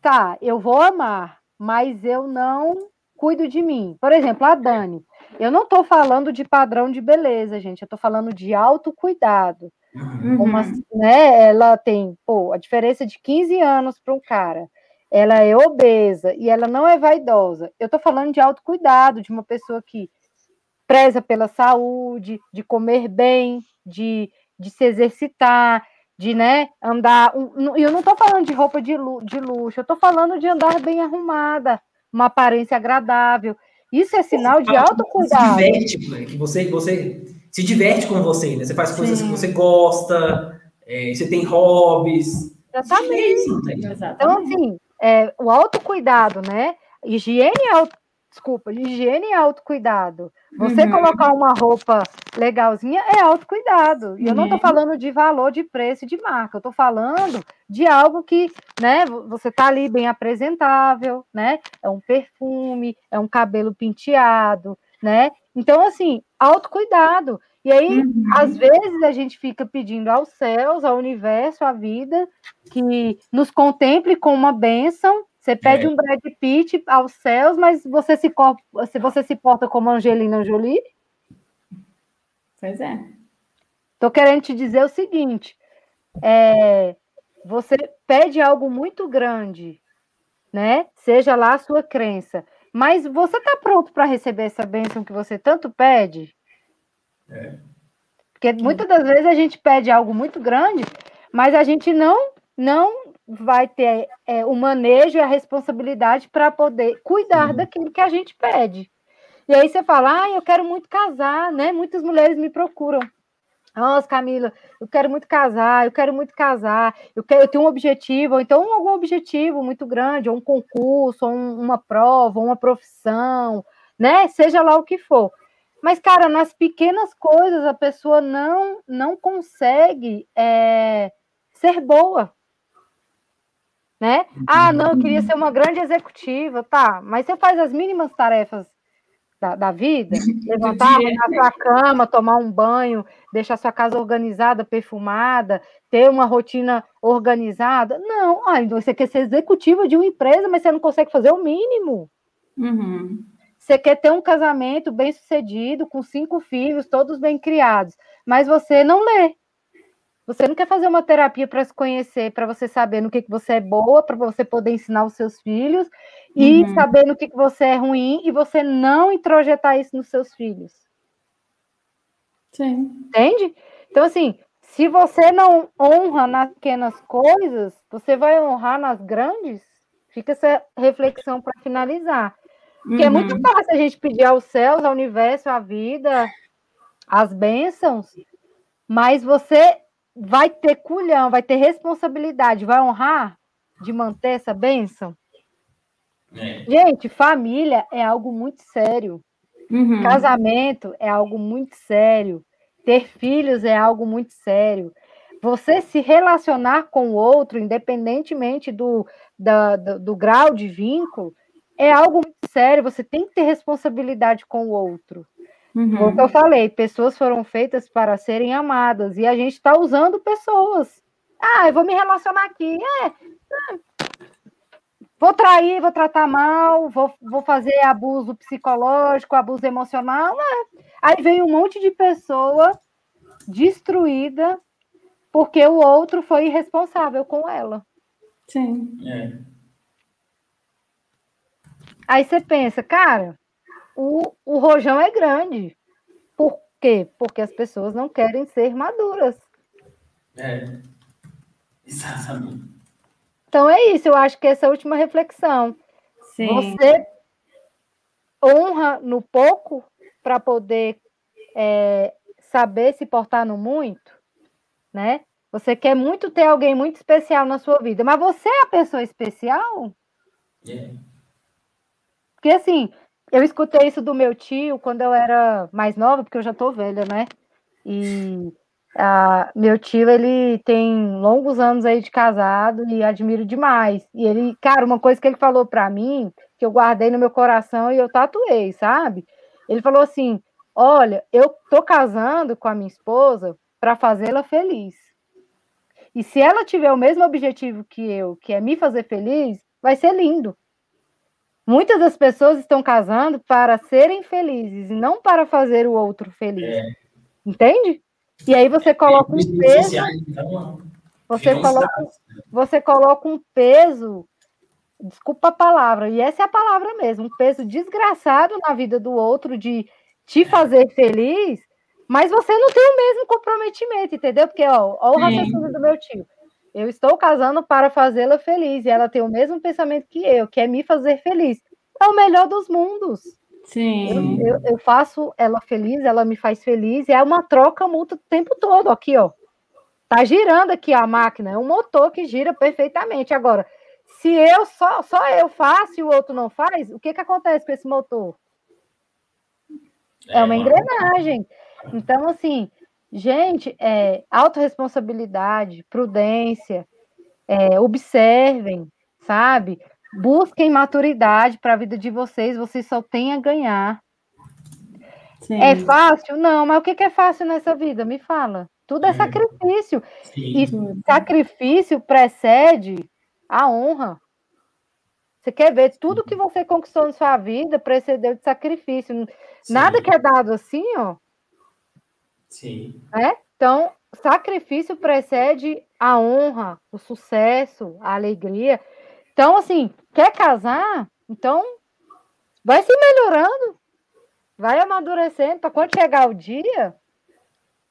tá, eu vou amar, mas eu não cuido de mim. Por exemplo, a Dani. Eu não estou falando de padrão de beleza, gente. Eu estou falando de autocuidado. Uhum. Uma, né, ela tem, pô, a diferença de 15 anos para um cara. Ela é obesa e ela não é vaidosa. Eu estou falando de autocuidado, de uma pessoa que preza pela saúde, de comer bem, de, de se exercitar, de né, andar. E eu não estou falando de roupa de, de luxo, eu estou falando de andar bem arrumada, uma aparência agradável. Isso é sinal de autocuidado. Se diverte, que você, você se diverte com você, né? Você faz coisas Sim. que você gosta, é, você tem hobbies. Exatamente. Exatamente. Então, assim, é, o autocuidado, né? Higiene, auto, desculpa, higiene e autocuidado. Você uhum. colocar uma roupa legalzinha é autocuidado. E eu não estou uhum. falando de valor, de preço, de marca. Eu estou falando de algo que, né, você está ali bem apresentável, né? É um perfume, é um cabelo penteado, né? Então, assim, autocuidado. E aí, uhum. às vezes, a gente fica pedindo aos céus, ao universo, à vida, que nos contemple com uma bênção, você pede é. um Brad Pitt aos céus, mas você se, você se porta como Angelina Jolie? Pois é. Estou querendo te dizer o seguinte: é, você pede algo muito grande, né? Seja lá a sua crença, mas você está pronto para receber essa bênção que você tanto pede? É. Porque muitas das vezes a gente pede algo muito grande, mas a gente não não vai ter é, o manejo e a responsabilidade para poder cuidar uhum. daquilo que a gente pede. E aí você fala, ah, eu quero muito casar, né? Muitas mulheres me procuram. Nossa, Camila, eu quero muito casar, eu quero muito casar, eu, quero, eu tenho um objetivo, ou então algum objetivo muito grande, ou um concurso, ou um, uma prova, ou uma profissão, né? Seja lá o que for. Mas, cara, nas pequenas coisas a pessoa não, não consegue é, ser boa né? Ah, não, eu queria ser uma grande executiva, tá, mas você faz as mínimas tarefas da, da vida, levantar, arrumar sua cama, tomar um banho, deixar sua casa organizada, perfumada, ter uma rotina organizada. Não, ah, você quer ser executiva de uma empresa, mas você não consegue fazer o mínimo. Uhum. Você quer ter um casamento bem sucedido, com cinco filhos, todos bem criados, mas você não lê, você não quer fazer uma terapia para se conhecer, para você saber no que, que você é boa, para você poder ensinar os seus filhos, e uhum. saber no que, que você é ruim, e você não introjetar isso nos seus filhos. Sim. Entende? Então, assim, se você não honra nas pequenas coisas, você vai honrar nas grandes? Fica essa reflexão para finalizar. Porque uhum. é muito fácil a gente pedir aos céus, ao universo, à vida, as bênçãos, mas você vai ter culhão, vai ter responsabilidade, vai honrar de manter essa bênção? É. Gente, família é algo muito sério. Uhum. Casamento é algo muito sério. Ter filhos é algo muito sério. Você se relacionar com o outro, independentemente do, da, do, do grau de vínculo, é algo muito sério. Você tem que ter responsabilidade com o outro. Uhum. Como eu falei, pessoas foram feitas para serem amadas e a gente está usando pessoas. Ah, eu vou me relacionar aqui. É, vou trair, vou tratar mal, vou, vou fazer abuso psicológico, abuso emocional. É. Aí vem um monte de pessoa destruída porque o outro foi irresponsável com ela. Sim. É. Aí você pensa, cara, o, o rojão é grande. Por quê? Porque as pessoas não querem ser maduras. É. Exatamente. Então é isso, eu acho que essa é a última reflexão. Sim. Você honra no pouco para poder é, saber se portar no muito, né? Você quer muito ter alguém muito especial na sua vida, mas você é a pessoa especial? Yeah. Porque assim, eu escutei isso do meu tio quando eu era mais nova, porque eu já tô velha, né? E meu tio, ele tem longos anos aí de casado e admiro demais. E ele, cara, uma coisa que ele falou para mim, que eu guardei no meu coração e eu tatuei, sabe? Ele falou assim: Olha, eu tô casando com a minha esposa para fazê-la feliz. E se ela tiver o mesmo objetivo que eu, que é me fazer feliz, vai ser lindo. Muitas das pessoas estão casando para serem felizes e não para fazer o outro feliz. É. Entende? E aí você coloca um peso. Então, você coloca, você coloca um peso, desculpa a palavra, e essa é a palavra mesmo, um peso desgraçado na vida do outro de te fazer feliz, mas você não tem o mesmo comprometimento, entendeu? Porque, ó, ó o raciocínio do meu tio. Eu estou casando para fazê-la feliz, e ela tem o mesmo pensamento que eu, que é me fazer feliz. É o melhor dos mundos. Sim. Eu, eu, eu, faço ela feliz, ela me faz feliz, e é uma troca mútua o tempo todo. Aqui, ó. Tá girando aqui a máquina, é um motor que gira perfeitamente. Agora, se eu só, só eu faço e o outro não faz, o que, que acontece com esse motor? É, é uma engrenagem. Então, assim, gente, é, autorresponsabilidade, prudência, é, observem, sabe? Busquem maturidade para a vida de vocês, vocês só têm a ganhar. Sim. É fácil? Não, mas o que é fácil nessa vida? Me fala. Tudo é, é. sacrifício. Sim. E sacrifício precede a honra. Você quer ver tudo que você conquistou na sua vida precedeu de sacrifício. Sim. Nada que é dado assim, ó. Sim. É? Então, sacrifício precede a honra, o sucesso, a alegria. Então, assim, quer casar? Então, vai se melhorando, vai amadurecendo, para quando chegar o dia,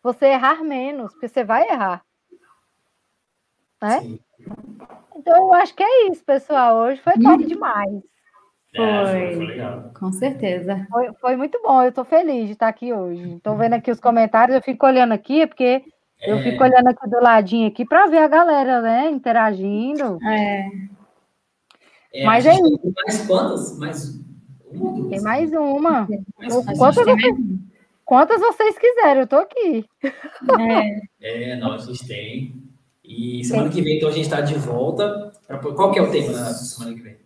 você errar menos, porque você vai errar. Né? Sim. Então, eu acho que é isso, pessoal. Hoje foi top demais. Foi, é, foi com certeza. Foi, foi, muito bom, eu estou feliz de estar aqui hoje. Estou vendo aqui os comentários, eu fico olhando aqui, porque é. eu fico olhando aqui do ladinho aqui para ver a galera, né, interagindo. É. É, Mas é isso. Tem mais quantas? Mais uma? Tem mais uma. quantas, vocês, quantas vocês quiserem, eu estou aqui. É. é, não, a gente tem. E semana que vem, então, a gente está de volta. Qual que é o tema da semana que vem?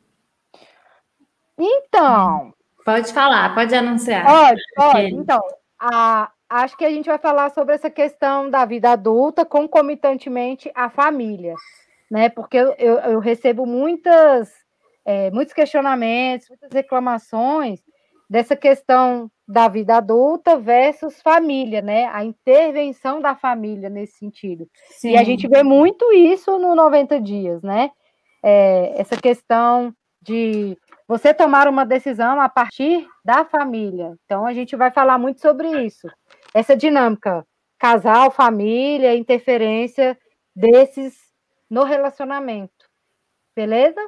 Então. Pode falar, pode anunciar. Pode, pode. Então, a, acho que a gente vai falar sobre essa questão da vida adulta concomitantemente à família, né? Porque eu, eu, eu recebo muitas é, muitos questionamentos, muitas reclamações dessa questão da vida adulta versus família, né? A intervenção da família nesse sentido. Sim. E a gente vê muito isso no 90 dias, né? É, essa questão de você tomar uma decisão a partir da família. Então, a gente vai falar muito sobre isso. Essa dinâmica, casal, família, interferência desses no relacionamento. Beleza?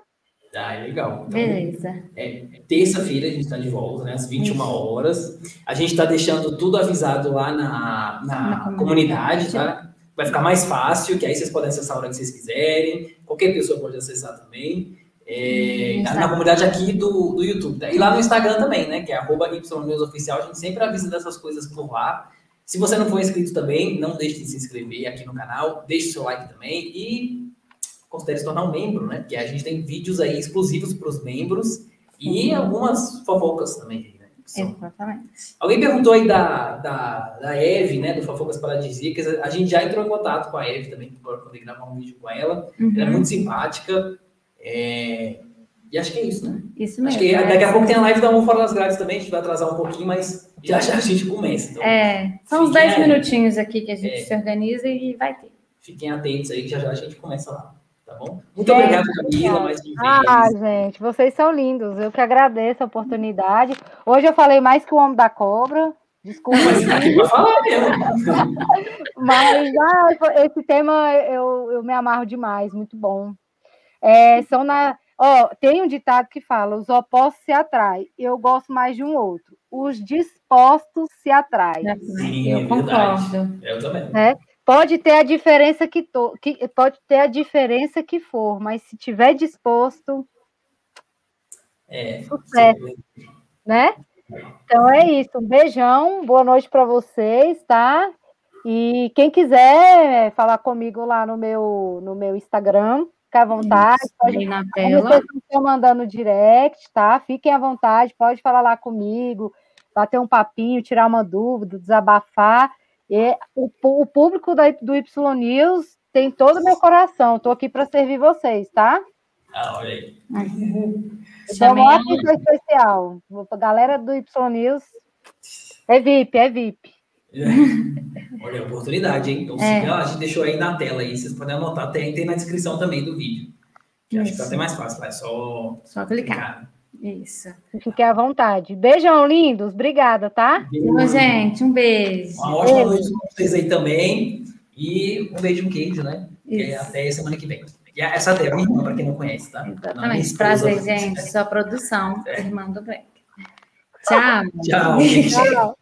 Ah, é legal. Então, Beleza. É, Terça-feira a gente está de volta, né? Às 21 Isso. horas. A gente está deixando tudo avisado lá na, na, na comunidade, tá? Vai ficar mais fácil, que aí vocês podem acessar a hora que vocês quiserem. Qualquer pessoa pode acessar também. É, na, na, comunidade aqui do, do YouTube. Tá? E lá no Instagram também, né? Que é arroba Oficial. A gente sempre avisa dessas coisas por lá. Se você não for inscrito também, não deixe de se inscrever aqui no canal. Deixe seu like também. E considere se tornar um membro, né? Porque a gente tem vídeos aí exclusivos para os membros e uhum. algumas fofocas também. Né? Exatamente. Alguém perguntou aí da, da, da Eve, né? Do Fofocas Paradisíacas. A gente já entrou em contato com a Eve também, para poder gravar um vídeo com ela. Uhum. Ela é muito simpática. É... E acho que é isso, né? Isso mesmo. Acho que daqui a pouco tem a live da Amor Fora das Grades também, a gente vai atrasar um pouquinho, mas já, já a gente começa. Então, é, são uns 10 minutinhos aqui que a gente é. se organiza e vai ter. Fiquem atentos aí que já já a gente começa lá. Tá bom? Muito gente, obrigado, Camila, mais uma vez. Ah, gente, vocês são lindos. Eu que agradeço a oportunidade. Hoje eu falei mais que o Homem da Cobra. Desculpa. Mas, tá falar Mas ah, esse tema eu, eu me amarro demais, muito bom. É, são na. Ó, tem um ditado que fala: os opostos se atraem. Eu gosto mais de um outro. Os dispostos se atraem. Sim, eu é concordo. Eu também. É? Pode ter a diferença que, to, que pode ter a diferença que for, mas se tiver disposto, é, sucesso, né? Então é isso. Um beijão, boa noite para vocês, tá? E quem quiser falar comigo lá no meu no meu Instagram, fica à vontade. Isso, pode na tela. Estão mandando direct, tá? Fiquem à vontade, pode falar lá comigo, bater um papinho, tirar uma dúvida, desabafar. E o, o público da, do Y News tem todo o meu coração. Estou aqui para servir vocês, tá? Ah, olha aí. Então, uma atenção especial. Para galera do Y News. É VIP, é VIP. Olha a oportunidade, hein? Então, é. a gente deixou aí na tela aí, vocês podem anotar, tem, tem na descrição também do vídeo. Que acho que tá até mais fácil, é só, só clicar. clicar. Isso. Fique à vontade. Beijão, lindos. Obrigada, tá? Beijo. gente. Um beijo. Uma ótima beijo. noite para vocês aí também. E um beijo, um queijo, né? E até semana que vem. E essa é a minha irmã, para quem não conhece, tá? Exatamente. Prazer, gente. Sua produção, é. irmã do Black. Tchau. Tchau. Tchau.